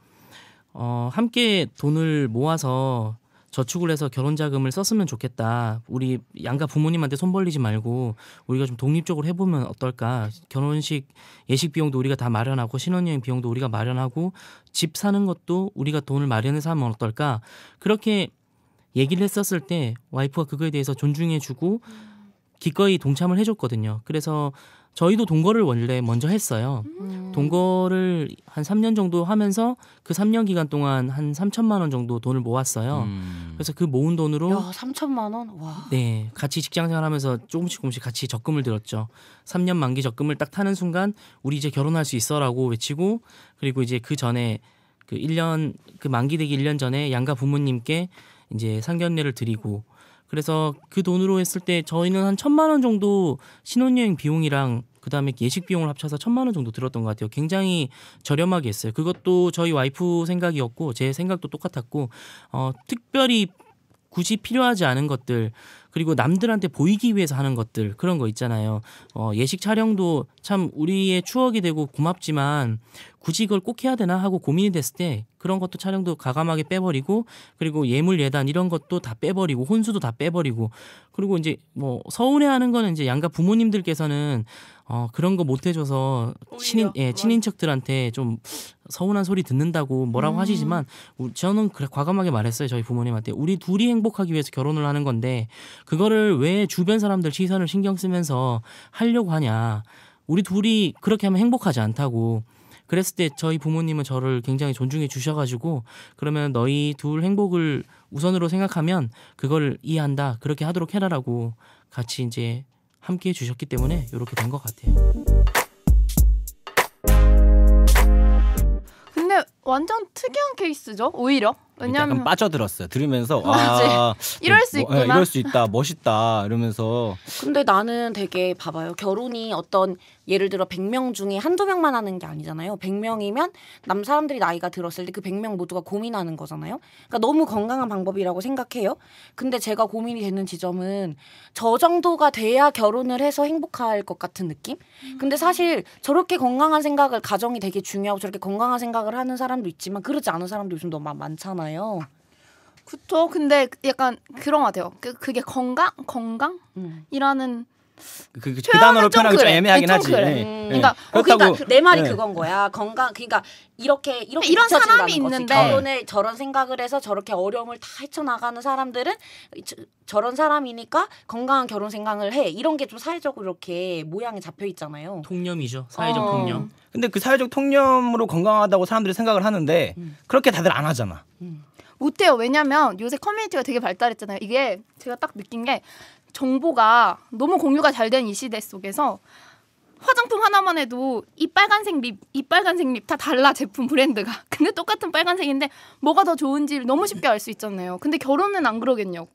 어 함께 돈을 모아서 저축을 해서 결혼 자금을 썼으면 좋겠다. 우리 양가 부모님한테 손 벌리지 말고 우리가 좀 독립적으로 해보면 어떨까. 결혼식 예식 비용도 우리가 다 마련하고 신혼여행 비용도 우리가 마련하고 집 사는 것도 우리가 돈을 마련해서 하면 어떨까. 그렇게 얘기를 했었을 때 와이프가 그거에 대해서 존중해주고 기꺼이 동참을 해줬거든요. 그래서 저희도 동거를 원래 먼저 했어요. 음. 동거를 한 3년 정도 하면서 그 3년 기간 동안 한 3천만 원 정도 돈을 모았어요. 음. 그래서 그 모은 돈으로 야 3천만 원? 와. 네 같이 직장 생활하면서 조금씩 조금씩 같이 적금을 들었죠. 3년 만기 적금을 딱 타는 순간 우리 이제 결혼할 수 있어라고 외치고 그리고 이제 그 전에 그 1년 그 만기 되기 1년 전에 양가 부모님께 이제 상견례를 드리고 그래서 그 돈으로 했을 때 저희는 한 천만 원 정도 신혼여행 비용이랑 그 다음에 예식 비용을 합쳐서 천만 원 정도 들었던 것 같아요. 굉장히 저렴하게 했어요. 그것도 저희 와이프 생각이었고 제 생각도 똑같았고 어 특별히 굳이 필요하지 않은 것들 그리고 남들한테 보이기 위해서 하는 것들 그런 거 있잖아요. 어, 예식 촬영도 참 우리의 추억이 되고 고맙지만 굳이 이걸 꼭 해야 되나 하고 고민이 됐을 때 그런 것도 촬영도 가감하게 빼버리고 그리고 예물 예단 이런 것도 다 빼버리고 혼수도 다 빼버리고 그리고 이제 뭐 서운해하는 거는 이제 양가 부모님들께서는 어, 그런 거 못 해줘서 친인 예, 친인척들한테 좀 서운한 소리 듣는다고 뭐라고 하시지만 우- 저는 그래 과감하게 말했어요 저희 부모님한테. 우리 둘이 행복하기 위해서 결혼을 하는 건데 그거를 왜 주변 사람들 시선을 신경 쓰면서 하려고 하냐. 우리 둘이 그렇게 하면 행복하지 않다고. 그랬을 때 저희 부모님은 저를 굉장히 존중해 주셔가지고 그러면 너희 둘 행복을 우선으로 생각하면 그걸 이해한다 그렇게 하도록 해라라고 같이 이제 함께 해주셨기 때문에 이렇게 된 것 같아요. 근데 완전 특이한 케이스죠. 오히려 약간 왜냐면 빠져들었어요. 들으면서. 아 이럴 수 뭐, 예, 있구나. 이럴 수 있다. 멋있다. 이러면서 근데 나는 되게 봐봐요. 결혼이 어떤 예를 들어 100명 중에 한두 명만 하는 게 아니잖아요. 100명이면 남 사람들이 나이가 들었을 때 그 100명 모두가 고민하는 거잖아요. 그러니까 너무 건강한 방법이라고 생각해요. 근데 제가 고민이 되는 지점은 저 정도가 돼야 결혼을 해서 행복할 것 같은 느낌? 근데 사실 저렇게 건강한 생각을 가정이 되게 중요하고 저렇게 건강한 생각을 하는 사람도 있지만 그러지 않은 사람도 요즘 너무 많- 많잖아요. 그쵸. 근데 약간 그런 것 같아요. 그, 그게 건강 음. 건강이라는 그, 그, 그 단어로 좀 표현하기 좀 그래. 애매하긴 좀 하지. 그래. 예, 음. 예. 그러니까, 어, 그러니까 그- 내 말이 예. 그건 거야. 건강 그러니까 이렇게 이렇게 이런 사람이 거지. 있는데. 결혼을 저런 생각을 해서 저렇게 어려움을 다 헤쳐나가는 사람들은 저, 저런 사람이니까 건강한 결혼 생각을 해. 이런 게 좀 사회적으로 이렇게 모양이 잡혀 있잖아요. 통념이죠 사회적 어. 통념. 근데 그 사회적 통념으로 건강하다고 사람들이 생각을 하는데 음. 그렇게 다들 안 하잖아. 못해요. 왜냐면 요새 커뮤니티가 되게 발달했잖아요. 이게 제가 딱 느낀 게 정보가 너무 공유가 잘 된 이 시대 속에서 화장품 하나만 해도 이 빨간색 립, 이 빨간색 립 다 달라 제품 브랜드가. 근데 똑같은 빨간색인데 뭐가 더 좋은지를 너무 쉽게 알 수 있잖아요. 근데 결혼은 안 그러겠냐고.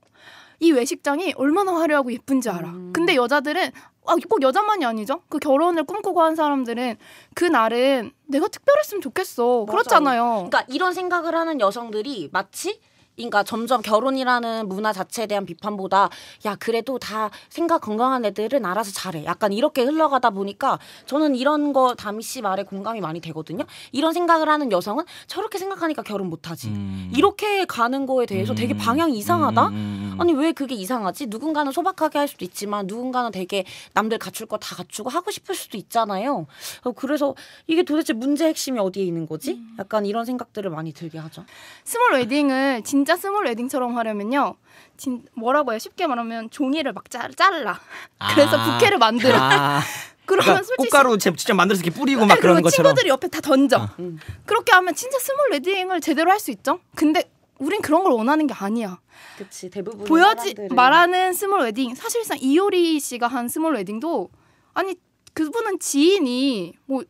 이 외식장이 얼마나 화려하고 예쁜지 알아. 음. 근데 여자들은 아, 꼭 여자만이 아니죠. 그 결혼을 꿈꾸고 한 사람들은 그 날은 내가 특별했으면 좋겠어. 맞아요. 그렇잖아요. 그러니까 이런 생각을 하는 여성들이 마치 그러니까 점점 결혼이라는 문화 자체에 대한 비판보다 야 그래도 다 생각 건강한 애들은 알아서 잘해 약간 이렇게 흘러가다 보니까 저는 이런 거 다미 씨 말에 공감이 많이 되거든요 이런 생각을 하는 여성은 저렇게 생각하니까 결혼 못하지 음. 이렇게 가는 거에 대해서 되게 음. 방향이 이상하다 음, 음, 음. 아니 왜 그게 이상하지? 누군가는 소박하게 할 수도 있지만 누군가는 되게 남들 갖출 거 다 갖추고 하고 싶을 수도 있잖아요. 어, 그래서 이게 도대체 문제 핵심이 어디에 있는 거지? 약간 이런 생각들을 많이 들게 하죠. small wedding을 진짜 small wedding처럼 하려면요. 진 뭐라고 해요? 쉽게 말하면 종이를 막 자, 잘라. 그래서 아. 부케를 만들어. 아, 그러면 그러니까 솔직히 꽃가루 제- 직접 만들어서 이렇게 뿌리고 네, 막 그러는 그리고 것처럼. 친구들이 옆에 다 던져. 음. 그렇게 하면 진짜 small wedding을 제대로 할 수 있죠. 근데 우린 그런 걸 원하는 게 아니야. 그치 대부분 보여지 말하는 small wedding 사실상 이효리 씨가 한 small wedding도 아니 그분은 지인이 뭐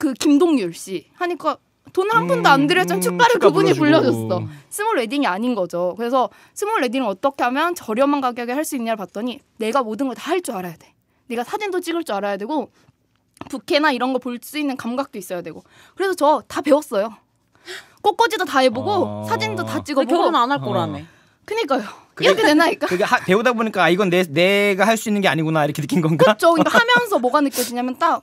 그 김동률 씨 하니까 돈 한 푼도 안 들였지만 음, 축가를 축가 그분이 불러주고. 불러줬어. small wedding이 아닌 거죠. 그래서 small wedding을 어떻게 하면 저렴한 가격에 할 수 있냐를 봤더니 내가 모든 걸 다 할 줄 알아야 돼. 내가 사진도 찍을 줄 알아야 되고 부케나 이런 거 볼 수 있는 감각도 있어야 되고. 그래서 저 다 배웠어요. 꽃꽂이도 다 해보고 어. 사진도 다 찍어보고. 결혼 안 할 거라며. 그니까요. 그게- 이렇게 되나니까. 그게 하, 배우다 보니까 아 이건 내 내가 할 수 있는 게 아니구나 이렇게 느낀 건가? 그렇죠. 그러니까 하면서 뭐가 느껴지냐면 딱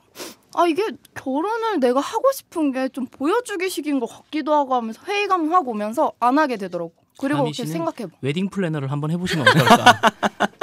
아 이게 결혼을 내가 하고 싶은 게 좀 보여주기식인 것 같기도 하고 하면서 회의감 하고 오면서 안 하게 되더라고. 그리고 씨는 생각해봐. 웨딩 플래너를 한번 해보시면 어떨까?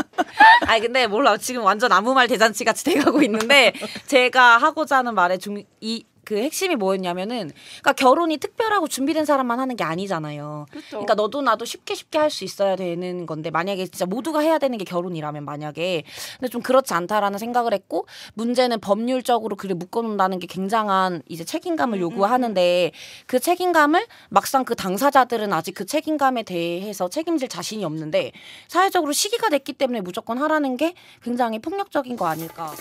아니 근데 몰라 지금 완전 아무 말 대잔치 같이 돼가고 있는데 제가 하고자 하는 말의 중이 그 핵심이 뭐였냐면은 그러니까 결혼이 특별하고 준비된 사람만 하는 게 아니잖아요. 그렇죠. 그러니까 너도 나도 쉽게 쉽게 할 수 있어야 되는 건데 만약에 진짜 모두가 해야 되는 게 결혼이라면 만약에 근데 좀 그렇지 않다라는 생각을 했고 문제는 법률적으로 그를 묶어놓는다는 게 굉장한 이제 책임감을 요구하는데 그 책임감을 막상 그 당사자들은 아직 그 책임감에 대해서 책임질 자신이 없는데 사회적으로 시기가 됐기 때문에 무조건 하라는 게 굉장히 폭력적인 거 아닐까.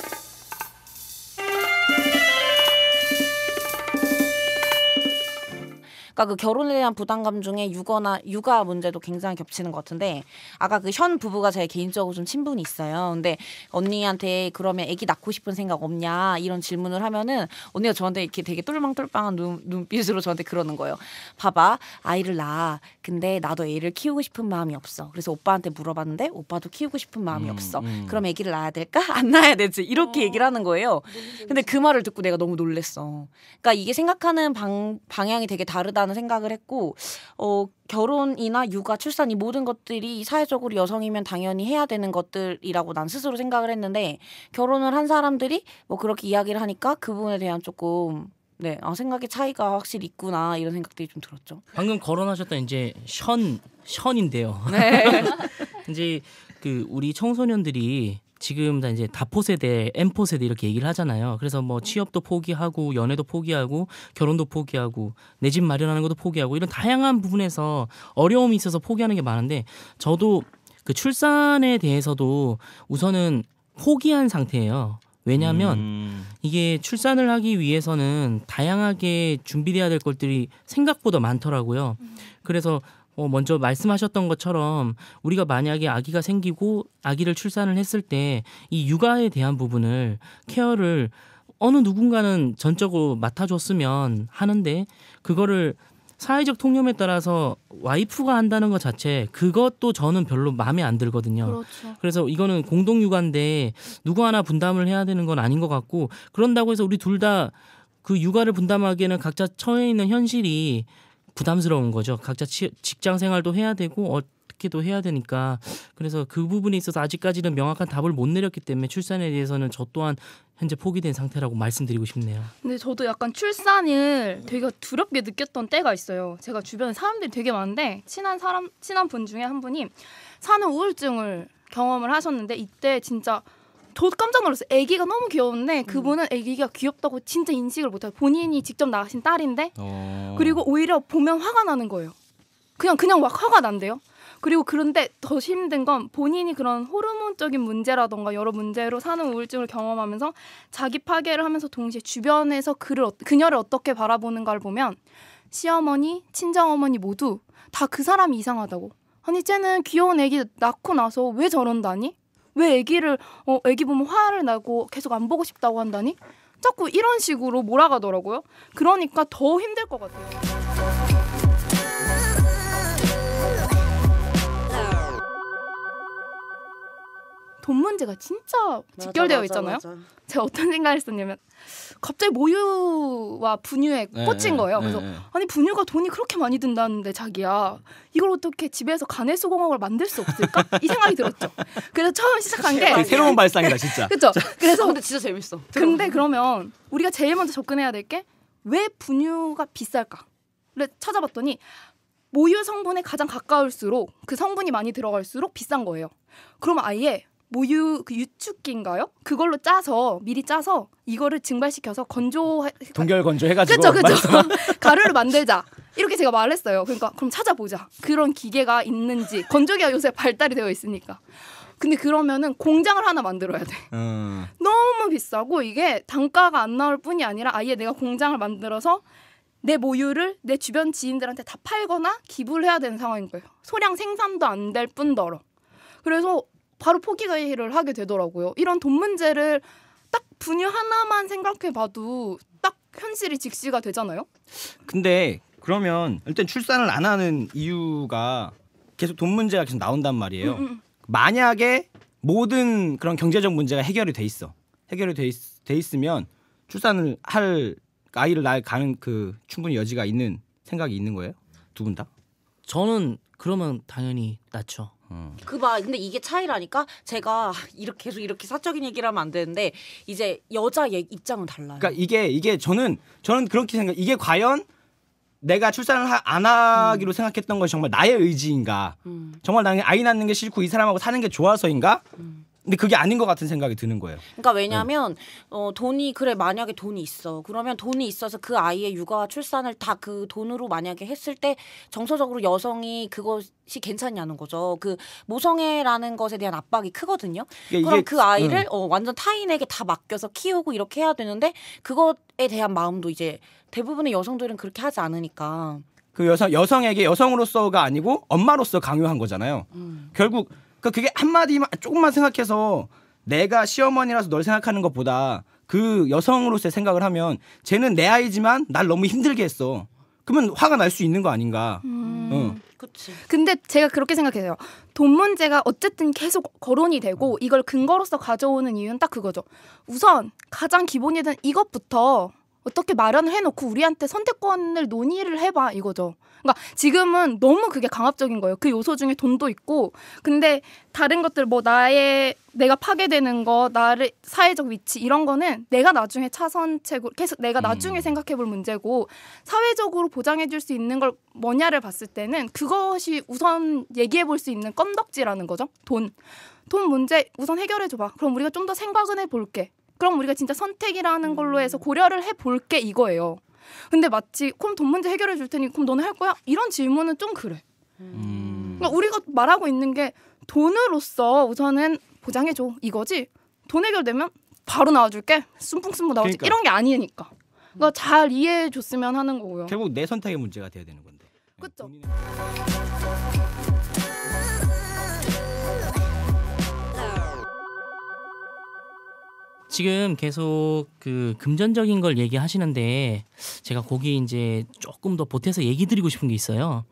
그러니까 그 결혼에 대한 부담감 중에 육아나 육아 문제도 굉장히 겹치는 것 같은데 아까 그 현 부부가 제 개인적으로 좀 친분이 있어요. 근데 언니한테 그러면 아기 낳고 싶은 생각 없냐 이런 질문을 하면은 언니가 저한테 이렇게 되게 똘망똘망한 눈, 눈빛으로 저한테 그러는 거예요. 봐봐 아이를 낳아. 근데 나도 애를 키우고 싶은 마음이 없어. 그래서 오빠한테 물어봤는데 오빠도 키우고 싶은 마음이 음, 없어. 음. 그럼 아기를 낳아야 될까? 안 낳아야 되지. 이렇게 얘기를 하는 거예요. 근데 그 말을 듣고 내가 너무 놀랬어. 그러니까 이게 생각하는 방, 방향이 되게 다르다 는 생각을 했고, 어, 결혼이나 육아, 출산 이 모든 것들이 사회적으로 여성이면 당연히 해야 되는 것들이라고 난 스스로 생각을 했는데, 결혼을 한 사람들이 뭐 그렇게 이야기를 하니까 그 부분에 대한 조금, 네, 아, 생각의 차이가 확실히 있구나, 이런 생각들이 좀 들었죠. 방금 거론하셨던 이제 션 션인데요. 네. 이제 그 우리 청소년들이 지금 다 이제 다포 세대, 엠포 세대 이렇게 얘기를 하잖아요. 그래서 뭐 취업도 포기하고 연애도 포기하고 결혼도 포기하고 내 집 마련하는 것도 포기하고 이런 다양한 부분에서 어려움이 있어서 포기하는 게 많은데 저도 그 출산에 대해서도 우선은 포기한 상태예요. 왜냐하면 음. 이게 출산을 하기 위해서는 다양하게 준비돼야 될 것들이 생각보다 많더라고요. 그래서 어, 먼저 말씀하셨던 것처럼 우리가 만약에 아기가 생기고 아기를 출산을 했을 때 이 육아에 대한 부분을 케어를 어느 누군가는 전적으로 맡아줬으면 하는데 그거를 사회적 통념에 따라서 와이프가 한다는 것 자체 그것도 저는 별로 마음에 안 들거든요. 그렇죠. 그래서 이거는 공동 육아인데 누구 하나 분담을 해야 되는 건 아닌 것 같고 그런다고 해서 우리 둘 다 그 육아를 분담하기에는 각자 처해 있는 현실이 부담스러운 거죠. 각자 치- 직장 생활도 해야 되고 어떻게도 해야 되니까 그래서 그 부분에 있어서 아직까지는 명확한 답을 못 내렸기 때문에 출산에 대해서는 저 또한 현재 포기된 상태라고 말씀드리고 싶네요. 근데 저도 약간 출산을 되게 두렵게 느꼈던 때가 있어요. 제가 주변에 사람들이 되게 많은데 친한 사람 친한 분 중에 한 분이 산후 우울증을 경험을 하셨는데 이때 진짜 저도 깜짝 놀랐어요. 아기가 너무 귀여운데 그분은 아기가 귀엽다고 진짜 인식을 못해요. 본인이 직접 낳으신 딸인데 어. 그리고 오히려 보면 화가 나는 거예요. 그냥 그냥 막 화가 난대요. 그리고 그런데 더 힘든 건 본인이 그런 호르몬적인 문제라던가 여러 문제로 사는 우울증을 경험하면서 자기 파괴를 하면서 동시에 주변에서 그를 어- 그녀를 어떻게 바라보는가를 보면 시어머니, 친정어머니 모두 다 그 사람이 이상하다고. 아니 쟤는 귀여운 애기 낳고 나서 왜 저런다니? 왜 애기를 어 애기 보면 화를 나고 계속 안 보고 싶다고 한다니? 자꾸 이런 식으로 몰아가더라고요. 그러니까 더 힘들 것 같아요. 돈 문제가 진짜 직결되어 있잖아요. 제가 어떤 생각을 했었냐면 갑자기 모유와 분유에 네, 꽂힌 네, 거예요. 네, 그래서 네. 아니 분유가 돈이 그렇게 많이 든다는데 자기야 이걸 어떻게 집에서 간의 수공업을 만들 수 없을까? 이 생각이 들었죠. 그래서 처음 시작한 게 새로운 발상이다 진짜. 그렇죠. 그래서 근데 진짜 재밌어. 근데 그러면 우리가 제일 먼저 접근해야 될 게 왜 분유가 비쌀까를 찾아봤더니 모유 성분에 가장 가까울수록 그 성분이 많이 들어갈수록 비싼 거예요. 그러면 아예 모유 그 유축기인가요? 그걸로 짜서 미리 짜서 이거를 증발시켜서 건조 동결 건조 해가지고. 그쵸 그쵸. 가루를 만들자 이렇게 제가 말했어요. 그러니까 그럼 찾아보자 그런 기계가 있는지 건조기가 요새 발달이 되어 있으니까. 근데 그러면은 공장을 하나 만들어야 돼. 음. 너무 비싸고 이게 단가가 안 나올 뿐이 아니라 아예 내가 공장을 만들어서 내 모유를 내 주변 지인들한테 다 팔거나 기부를 해야 되는 상황인 거예요. 소량 생산도 안 될 뿐더러. 그래서 바로 포기를 하게 되더라고요. 이런 돈 문제를 딱 분유 하나만 생각해봐도 딱 현실이 직시가 되잖아요. 근데 그러면 일단 출산을 안 하는 이유가 계속 돈 문제가 계속 나온단 말이에요. 음, 음. 만약에 모든 그런 경제적 문제가 해결이 돼 있어. 해결이 돼, 있, 돼 있으면 출산을 할 아이를 낳을 가는 그 충분히 여지가 있는 생각이 있는 거예요? 두 분 다? 저는 그러면 당연히 낫죠. 그봐 근데 이게 차이라니까 제가 이렇게 계속 이렇게 사적인 얘기를 하면 안 되는데 이제 여자 얘 입장은 달라요. 그러니까 이게 이게 저는 저는 그렇게 생각. 이게 과연 내가 출산을 하- 안 하기로 생각했던 것이 정말 나의 의지인가? 음. 정말 나는 아이 낳는 게 싫고 이 사람하고 사는 게 좋아서인가? 음. 근데 그게 아닌 것 같은 생각이 드는 거예요. 그러니까 왜냐하면 어, 돈이 그래 만약에 돈이 있어 그러면 돈이 있어서 그 아이의 육아와 출산을 다 그 돈으로 만약에 했을 때 정서적으로 여성이 그것이 괜찮냐는 거죠. 그 모성애라는 것에 대한 압박이 크거든요. 그러니까 그럼 그 아이를 어, 완전 타인에게 다 맡겨서 키우고 이렇게 해야 되는데 그것에 대한 마음도 이제 대부분의 여성들은 그렇게 하지 않으니까. 그 여성 여성에게 여성으로서가 아니고 엄마로서 강요한 거잖아요. 음. 결국 그 그게 한 마디만 조금만 생각해서 내가 시어머니라서 널 생각하는 것보다 그 여성으로서의 생각을 하면 쟤는 내 아이지만 날 너무 힘들게 했어. 그러면 화가 날 수 있는 거 아닌가? 음. 응. 그치. 근데 제가 그렇게 생각해요. 돈 문제가 어쨌든 계속 거론이 되고 이걸 근거로서 가져오는 이유는 딱 그거죠. 우선 가장 기본이든 이것부터 어떻게 마련을 해놓고 우리한테 선택권을 논의를 해봐 이거죠. 그러니까 지금은 너무 그게 강압적인 거예요. 그 요소 중에 돈도 있고, 근데 다른 것들 뭐 나의 내가 파괴되는 거, 나를 사회적 위치 이런 거는 내가 나중에 차선책으로 계속 내가 나중에 생각해볼 문제고 사회적으로 보장해줄 수 있는 걸 뭐냐를 봤을 때는 그것이 우선 얘기해볼 수 있는 껌덕지라는 거죠. 돈, 돈 문제 우선 해결해줘봐. 그럼 우리가 좀 더 생각은 해볼게. 그럼 우리가 진짜 선택이라는 걸로 해서 고려를 해볼 게 이거예요. 근데 마치 그럼 돈 문제 해결해 줄 테니 그럼 너는 할 거야? 이런 질문은 좀 그래. 음. 그러니까 우리가 말하고 있는 게 돈으로서 우선은 보장해 줘 이거지. 돈 해결되면 바로 나와줄게. 순풍순풍 나와줄게. 그러니까. 이런 게 아니니까. 그러니까 잘 이해해 줬으면 하는 거고요. 결국 내 선택의 문제가 돼야 되는 건데. 그쵸. 본인의- 지금 계속 그 금전적인 걸 얘기하시는데 제가 거기 이제 조금 더 보태서 얘기 드리고 싶은 게 있어요.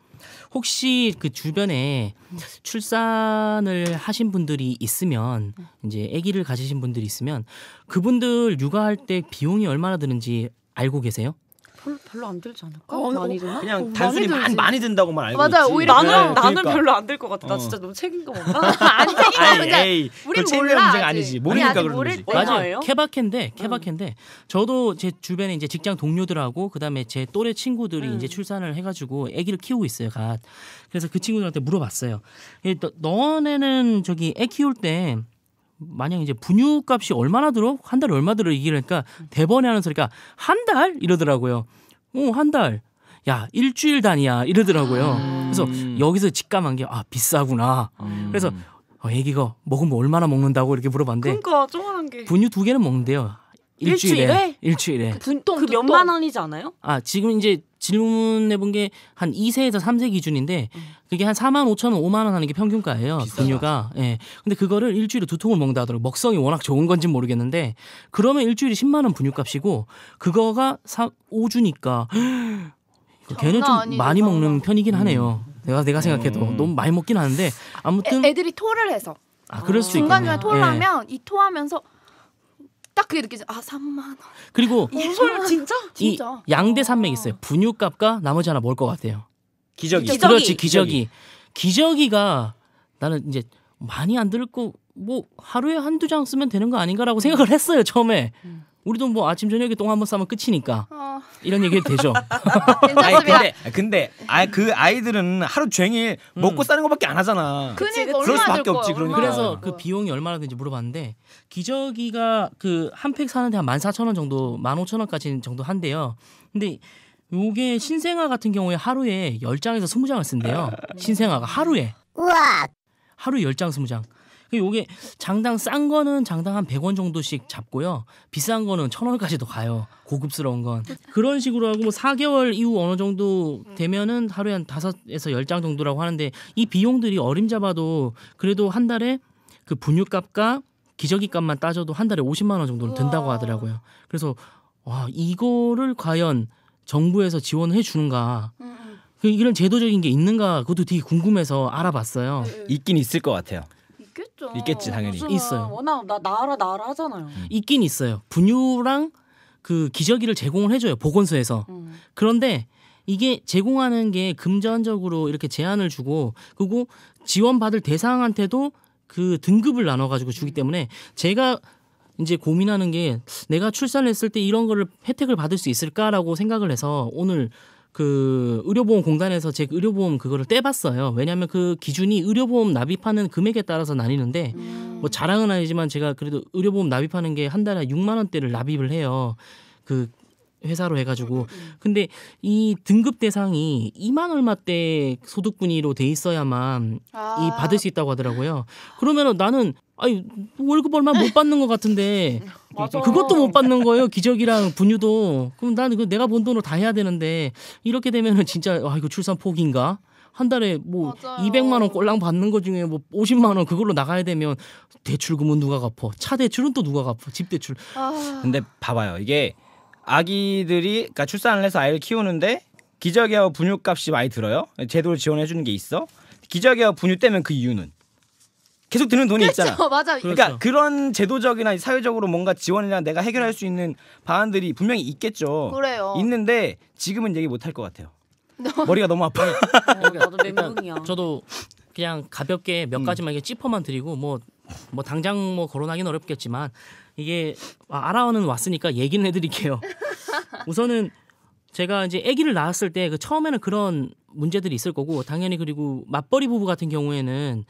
혹시 그 주변에 출산을 하신 분들이 있으면 이제 아기를 가지신 분들이 있으면 그분들 육아할 때 비용이 얼마나 드는지 알고 계세요? 별로, 별로 안 들지 않을까? 어, 많이 드나? 그냥 어, 단순히 많이 많이, 든다고만 알고 맞아요. 있지. 오히려 나는 네, 나는 그러니까. 별로 안 들 것 같아. 나 어. 진짜 너무 책임감 없나? 안 책임감 아니, 문제. 책임의 몰라, 문제가. 아니지. 우리 모르니까 아직 그런 거지. 때. 맞아요. 케바케인데 케바케인데 저도 제 주변에 이제 직장 동료들하고 그다음에 제 또래 친구들이 음. 이제 출산을 해가지고 아기를 키우고 있어요. 갓. 그래서 그 친구들한테 물어봤어요. 예, 너- 너네는 저기 애 키울 때 만약 이제 분유값이 얼마나 들어? 한 달에 얼마 들어? 이기니까 대번에 하는 소리가 한 달 이러더라고요. 어, 한 달. 야, 일주일 단위야 이러더라고요. 그래서 여기서 직감한 게 아, 비싸구나. 그래서 어, 애기가 먹으면 얼마나 먹는다고 이렇게 물어봤는데 그러니까 조그만한 게. 분유 두 개는 먹는데요. 일주일에. 일주일에? 일주일에. 분, 그 몇만 원이지 않아요? 아, 지금 이제 질문해 본 게 한 2세에서 3세 기준인데 그게 한 4만 5천 원, 5만 원 하는 게 평균가예요. 분유가. 예. 근데 그거를 일주일에 두 통을 먹는다 하더라고요. 먹성이 워낙 좋은 건지 는 모르겠는데 그러면 일주일에 10만 원 분유값이고 그거가 4, 5주니까 걔는 좀 아니죠, 많이 먹는. 편이긴 하네요. 내가 내가 생각해도 음. 너무 많이 먹긴 하는데 아무튼 애, 애들이 토를 해서 아, 그럴 수도 중간 있겠네요. 중간 토를 예. 하면 이 토하면서 딱 그게 느끼지. 아 3만 원. 그리고 무슨 진짜? 이 진짜. 양대 산맥 있어요. 분유값과 나머지 하나 먹을 것 같아요. 기저귀. 기저귀. 그렇지 기저귀. 기저귀 가 나는 이제 많이 안거뭐 하루에 한두 장 쓰면 되는 거 아닌가라고 생각을 했어요 처음에. 우리도 뭐 아침 저녁에 똥 한 번 싸면 끝이니까 어, 이런 얘기 되죠. 아니. 근데 근데 아 그 아이들은 하루 종일 먹고 사는 것밖에 안 하잖아. 그니까 그럴 수밖에 없지, 그러니까. 그래서 들 그. 비용이 얼마나 되는지 물어봤는데 기저귀가 그 한 팩 사는데 한 14,000원 정도 15,000원까지 정도 한대요. 근데 요게 신생아 같은 경우에 하루에 10장에서 20장을 쓴대요. 신생아가 하루에. 하루에 10장 20장. 요게 장당 싼 거는 장당 한 100원 정도씩 잡고요. 비싼 거는 1000원까지도 가요. 고급스러운 건. 그런 식으로 하고 뭐 4개월 이후 어느 정도 되면은 하루에 한 5에서 10장 정도라고 하는데 이 비용들이 어림잡아도 그래도 한 달에 그 분유값과 기저귀 값만 따져도 한 달에 50만 원 정도는 든다고 하더라고요. 그래서 와, 이거를 과연 정부에서 지원해 주는가? 그 이런 제도적인 게 있는가 그것도 되게 궁금해서 알아봤어요. 있긴 있을 것 같아요. 있겠죠. 있겠지 당연히. 있어요. 워낙 나 나라 나라 하잖아요. 있긴 있어요. 분유랑 그 기저귀를 제공을 해줘요 보건소에서. 음. 그런데 이게 제공하는 게 금전적으로 이렇게 제한을 주고 그리고 지원받을 대상한테도 그 등급을 나눠가지고 주기 때문에 제가 이제 고민하는 게 내가 출산을 했을 때 이런 거를 혜택을 받을 수 있을까라고 생각을 해서 오늘 그 의료보험 공단에서 제 의료보험 그거를 떼봤어요. 왜냐하면 그 기준이 의료보험 납입하는 금액에 따라서 나뉘는데 뭐 자랑은 아니지만 제가 그래도 의료보험 납입하는 게 한 달에 6만 원대를 납입을 해요. 그 회사로 해가지고 근데 이 등급 대상이 2만 얼마대 소득분위로 돼 있어야만 아. 이 받을 수 있다고 하더라고요. 그러면은 나는 아니 월급 얼마 못 받는 것 같은데. 그것도 못 받는 거예요. 기저귀랑 분유도. 그럼 나는 그 내가 번 돈으로 다 해야 되는데 이렇게 되면은 진짜 아 이거 출산 포기인가? 한 달에 뭐 맞아요. 200만 원 꼴랑 받는 것 중에 뭐 50만 원 그걸로 나가야 되면 대출금은 누가 갚어? 차 대출은 또 누가 갚어? 집 대출. 아. 근데 봐봐요. 이게 아기들이 그러니까 출산을 해서 아이를 키우는데 기저귀와 분유값이 많이 들어요. 제도를 지원해 주는 게 있어. 기저귀와 분유 떼면 그 이유는 계속 드는 돈이 있잖아. 그렇죠. 맞아. 그렇죠. 그러니까 그런 제도적이나 사회적으로 뭔가 지원이나 내가 해결할 수 있는 방안들이 분명히 있겠죠. 그래요. 있는데 지금은 얘기 못 할 것 같아요. 머리가 너무 아파. 어, 나도 멘붕이야. 저도 그냥 가볍게 몇 음. 가지만 이게 짚어만 드리고 뭐뭐 당장 뭐 거론하기는 어렵겠지만 이게 아, 알아는 왔으니까 얘기는 해드릴게요. 우선은 제가 이제 아기를 낳았을 때 그 처음에는 그런 문제들이 있을 거고 당연히 그리고 맞벌이 부부 같은 경우에는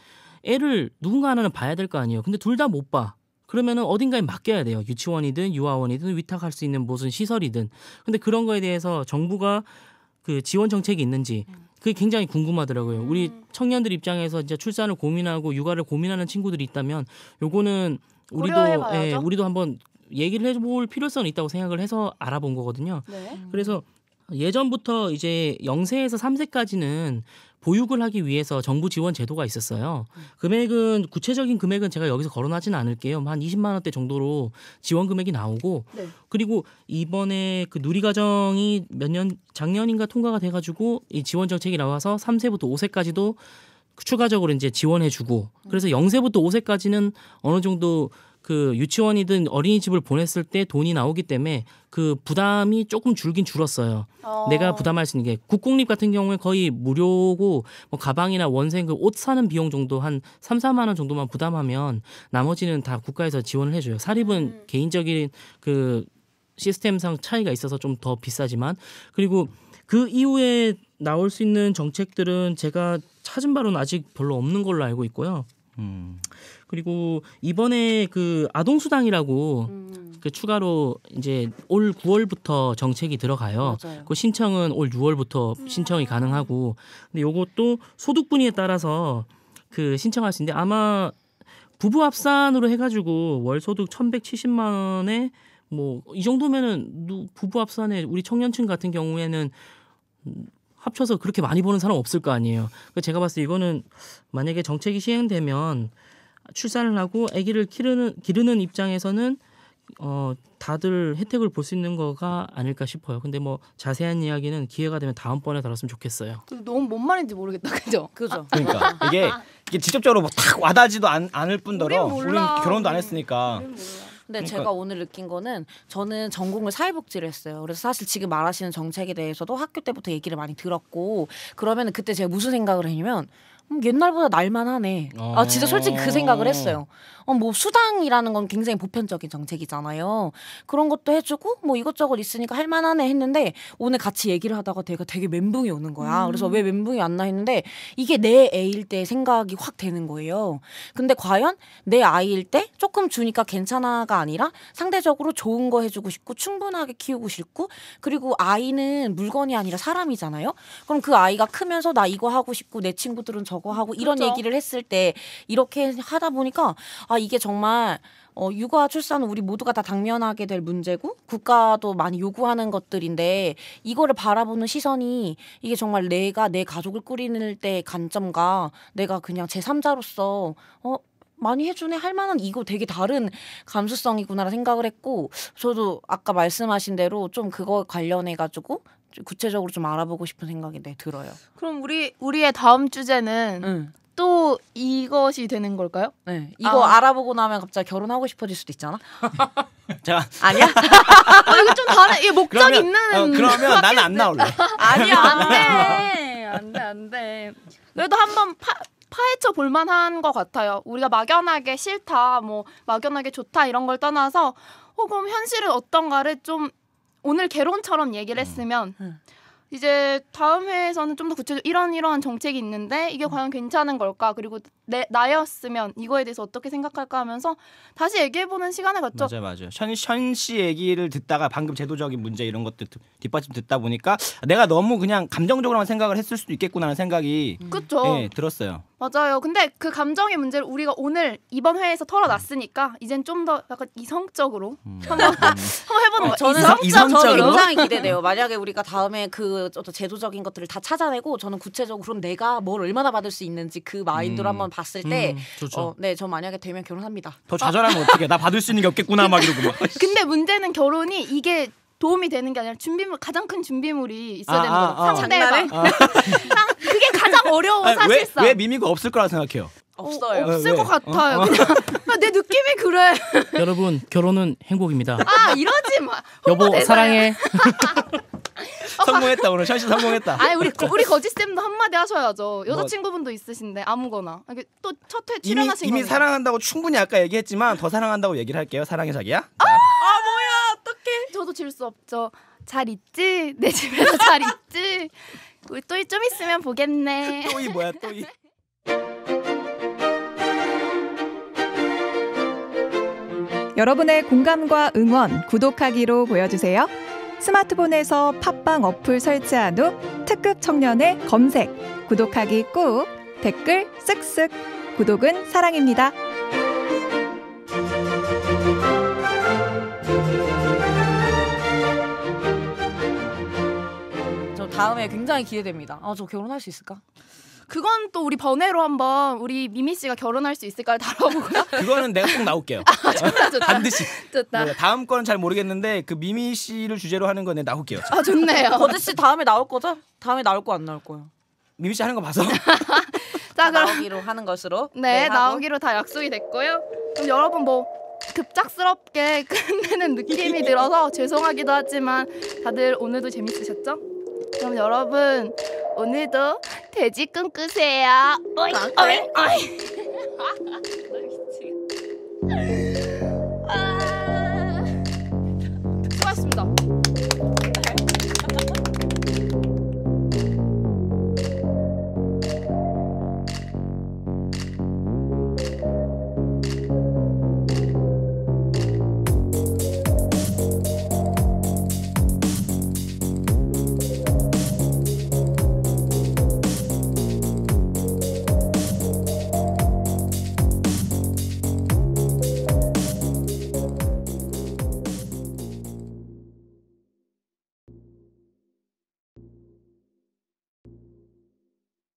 애를 누군가 하나는 봐야 될 거 아니에요. 근데 둘 다 못 봐. 그러면은 어딘가에 맡겨야 돼요. 유치원이든 유아원이든 위탁할 수 있는 무슨 시설이든. 근데 그런 거에 대해서 정부가 그 지원 정책이 있는지 그게 굉장히 궁금하더라고요. 우리 청년들 입장에서 이제 출산을 고민하고 육아를 고민하는 친구들이 있다면 요거는 우리도. 예, 우리도 한번 얘기를 해볼 필요성이 있다고 생각을 해서 알아본 거거든요. 네. 그래서 예전부터 이제 0세에서 3세까지는 보육을 하기 위해서 정부 지원 제도가 있었어요. 금액은 구체적인 금액은 제가 여기서 거론하지는 않을게요. 한 20만 원대 정도로 지원 금액이 나오고 네. 그리고 이번에 그 누리과정이 몇 년 작년인가 통과가 돼 가지고 이 지원 정책이 나와서 3세부터 5세까지도 추가적으로 이제 지원해주고 그래서 0세부터 5세까지는 어느 정도 그 유치원이든 어린이집을 보냈을 때 돈이 나오기 때문에 그 부담이 조금 줄긴 줄었어요. 어. 내가 부담할 수 있는 게 국공립 같은 경우에 거의 무료고 뭐 가방이나 원생 그 옷 사는 비용 정도 한 3, 4만 원 정도만 부담하면 나머지는 다 국가에서 지원을 해줘요. 사립은 개인적인 그 시스템상 차이가 있어서 좀 더 비싸지만 그리고 그 이후에 나올 수 있는 정책들은 제가 찾은 바로는 아직 별로 없는 걸로 알고 있고요. 음. 그리고 이번에 그 아동수당이라고 음, 그 추가로 이제 올 9월부터 정책이 들어가요. 맞아요. 그 신청은 올 6월부터 신청이 가능하고 근데 요것도 소득 분위에 따라서 그 신청할 수 있는데 아마 부부 합산으로 해가지고 월 소득 1,170만 원에 뭐 이 정도면은 누- 부부 합산에 우리 청년층 같은 경우에는 음, 합쳐서 그렇게 많이 버는 사람 없을 거 아니에요. 그 제가 봤을 때 이거는 만약에 정책이 시행되면 출산을 하고 아기를 기르는 기르는 입장에서는 어 다들 혜택을 볼 수 있는 거가 아닐까 싶어요. 근데 뭐 자세한 이야기는 기회가 되면 다음번에 다뤘으면 좋겠어요. 너무 뭔 말인지 모르겠다. 그죠? 그죠. 그러니까 이게 이게 직접적으로 뭐 탁 와닿지도 않, 않을 뿐더러 우린 몰라. 결혼도 안 했으니까 우린 몰라. 근데 그러니까- 제가 오늘 느낀 거는 저는 전공을 사회복지를 했어요. 그래서 사실 지금 말하시는 정책에 대해서도 학교 때부터 얘기를 많이 들었고 그러면 그때 제가 무슨 생각을 했냐면 음, 옛날보다 날만하네. 아 진짜 솔직히 그 생각을 했어요. 어, 뭐 수당이라는 건 굉장히 보편적인 정책이잖아요. 그런 것도 해주고 뭐 이것저것 있으니까 할만하네 했는데 오늘 같이 얘기를 하다가 내가 되게 멘붕이 오는 거야. 그래서 왜 멘붕이 왔나 했는데 이게 내 애일 때 생각이 확 되는 거예요. 근데 과연 내 아이일 때 조금 주니까 괜찮아가 아니라 상대적으로 좋은 거 해주고 싶고 충분하게 키우고 싶고 그리고 아이는 물건이 아니라 사람이잖아요. 그럼 그 아이가 크면서 나 이거 하고 싶고 내 친구들은 저거 하고 이런 그쵸. 얘기를 했을 때 이렇게 하다 보니까 아 이게 정말 어, 육아 출산은 우리 모두가 다 당면하게 될 문제고 국가도 많이 요구하는 것들인데 이거를 바라보는 시선이 이게 정말 내가 내 가족을 꾸리는 때 관점과 내가 그냥 제3자로서 어 많이 해주네 할 만한 이거 되게 다른 감수성이구나 생각을 했고 저도 아까 말씀하신 대로 좀 그거 관련해 가지고 구체적으로 좀 알아보고 싶은 생각이 네 들어요. 그럼 우리 우리의 다음 주제는 응. 또 이것이 되는 걸까요? 네. 이거 아. 알아보고 나면 갑자기 결혼하고 싶어질 수도 있잖아. 자 아니야? 아 이거 좀 다른 이 목적 그러면 있는 어, 그러면 나는 안 나올래. 아니야. 안돼 안돼 안돼 그래도 한번 파 파헤쳐 볼만한 것 같아요. 우리가 막연하게 싫다, 뭐 막연하게 좋다 이런 걸 떠나서 어 그럼 현실은 어떤가를 좀 오늘 개론처럼 얘기를 했으면 음. 이제 다음 회에서는 좀 더 구체적으로 이런 이러한 정책이 있는데 이게 과연 괜찮은 걸까 그리고 내 나였으면 이거에 대해서 어떻게 생각할까 하면서 다시 얘기해보는 시간을 갖죠. 맞아요, 맞아요. 현현씨 얘기를 듣다가 방금 제도적인 문제 이런 것들 듣- 뒷받침 듣다 보니까 내가 너무 그냥 감정적으로만 생각을 했을 수도 있겠구나는 생각이 그렇죠. 예, 들었어요. 맞아요. 근데 그 감정의 문제를 우리가 오늘 이번 회에서 털어놨으니까 이젠 좀 더 약간 이성적으로 한번 한번 해보는 거예요. 저는 이성- 저는 이성적으로? 굉장히 기대돼요. 만약에 우리가 다음에 그 어떤 제도적인 것들을 다 찾아내고 저는 구체적으로 그럼 내가 뭘 얼마나 받을 수 있는지 그 마인드로 음. 한번 봤을 때, 음, 좋죠. 어, 네, 저 만약에 되면 결혼합니다. 더 좌절하면 어떡해? 나 받을 수 있는 게 없겠구나 막 이러고 막. 근데 문제는 결혼이 이게 도움이 되는 게 아니라 준비물 가장 큰 준비물이 있어야 아, 되는 아, 거예요. 아. 상대방. 그게 가장 어려워 아니, 왜, 사실상. 왜 미미가 없을 거라 생각해요? 없어요. 어, 없을 왜? 것 같아요. 그냥 아, 내 느낌이 그래. 여러분 결혼은 행복입니다. 아 이러지 마. 여보. 사랑해. 성공했다 오늘 현씨 성공했다. 아니 우리 우리 거짓 쌤도 한마디 하셔야죠. 여자친구분도 있으신데 아무거나 또첫회뭐 이미 출연하신 이미 거니까. 사랑한다고 충분히 아까 얘기했지만 더 사랑한다고 얘기를 할게요. 사랑해 자기야. 저도 질 수 없죠. 잘 있지? 내 집에서 잘 있지? 우리 또좀 있으면 보겠네. 또이 뭐야 또이. 여러분의 공감과 응원, 구독하기로 보여주세요. 스마트폰에서 팟빵 어플 설치한 후 특급 청년의 검색, 구독하기 꾹, 댓글 쓱쓱, 구독은 사랑입니다. 다음에 굉장히 기대됩니다. 아, 저 결혼할 수 있을까? 그건 또 우리 번외로 한번 우리 미미 씨가 결혼할 수 있을까를 다뤄보고요. 그거는 내가 꼭 나올게요. 좋다 좋다. 반드시. 좋다. 네, 다음 거는 잘 모르겠는데 그 미미 씨를 주제로 하는 건 내가 나올게요. 아 좋네요. 거짓 씨 다음에 나올 거죠? 다음에 나올 거 안 나올 거요? 미미 씨 하는 거 봐서. 자 그럼 나오기로 하는 것으로. 네, 하고. 나오기로 다 약속이 됐고요. 그럼 여러분 뭐 급작스럽게 끝내는 느낌이 들어서 죄송하기도 하지만 다들 오늘도 재밌으셨죠? 그럼 여러분 오늘도 돼지 꿈 꾸세요. 어이, 어이, 어이.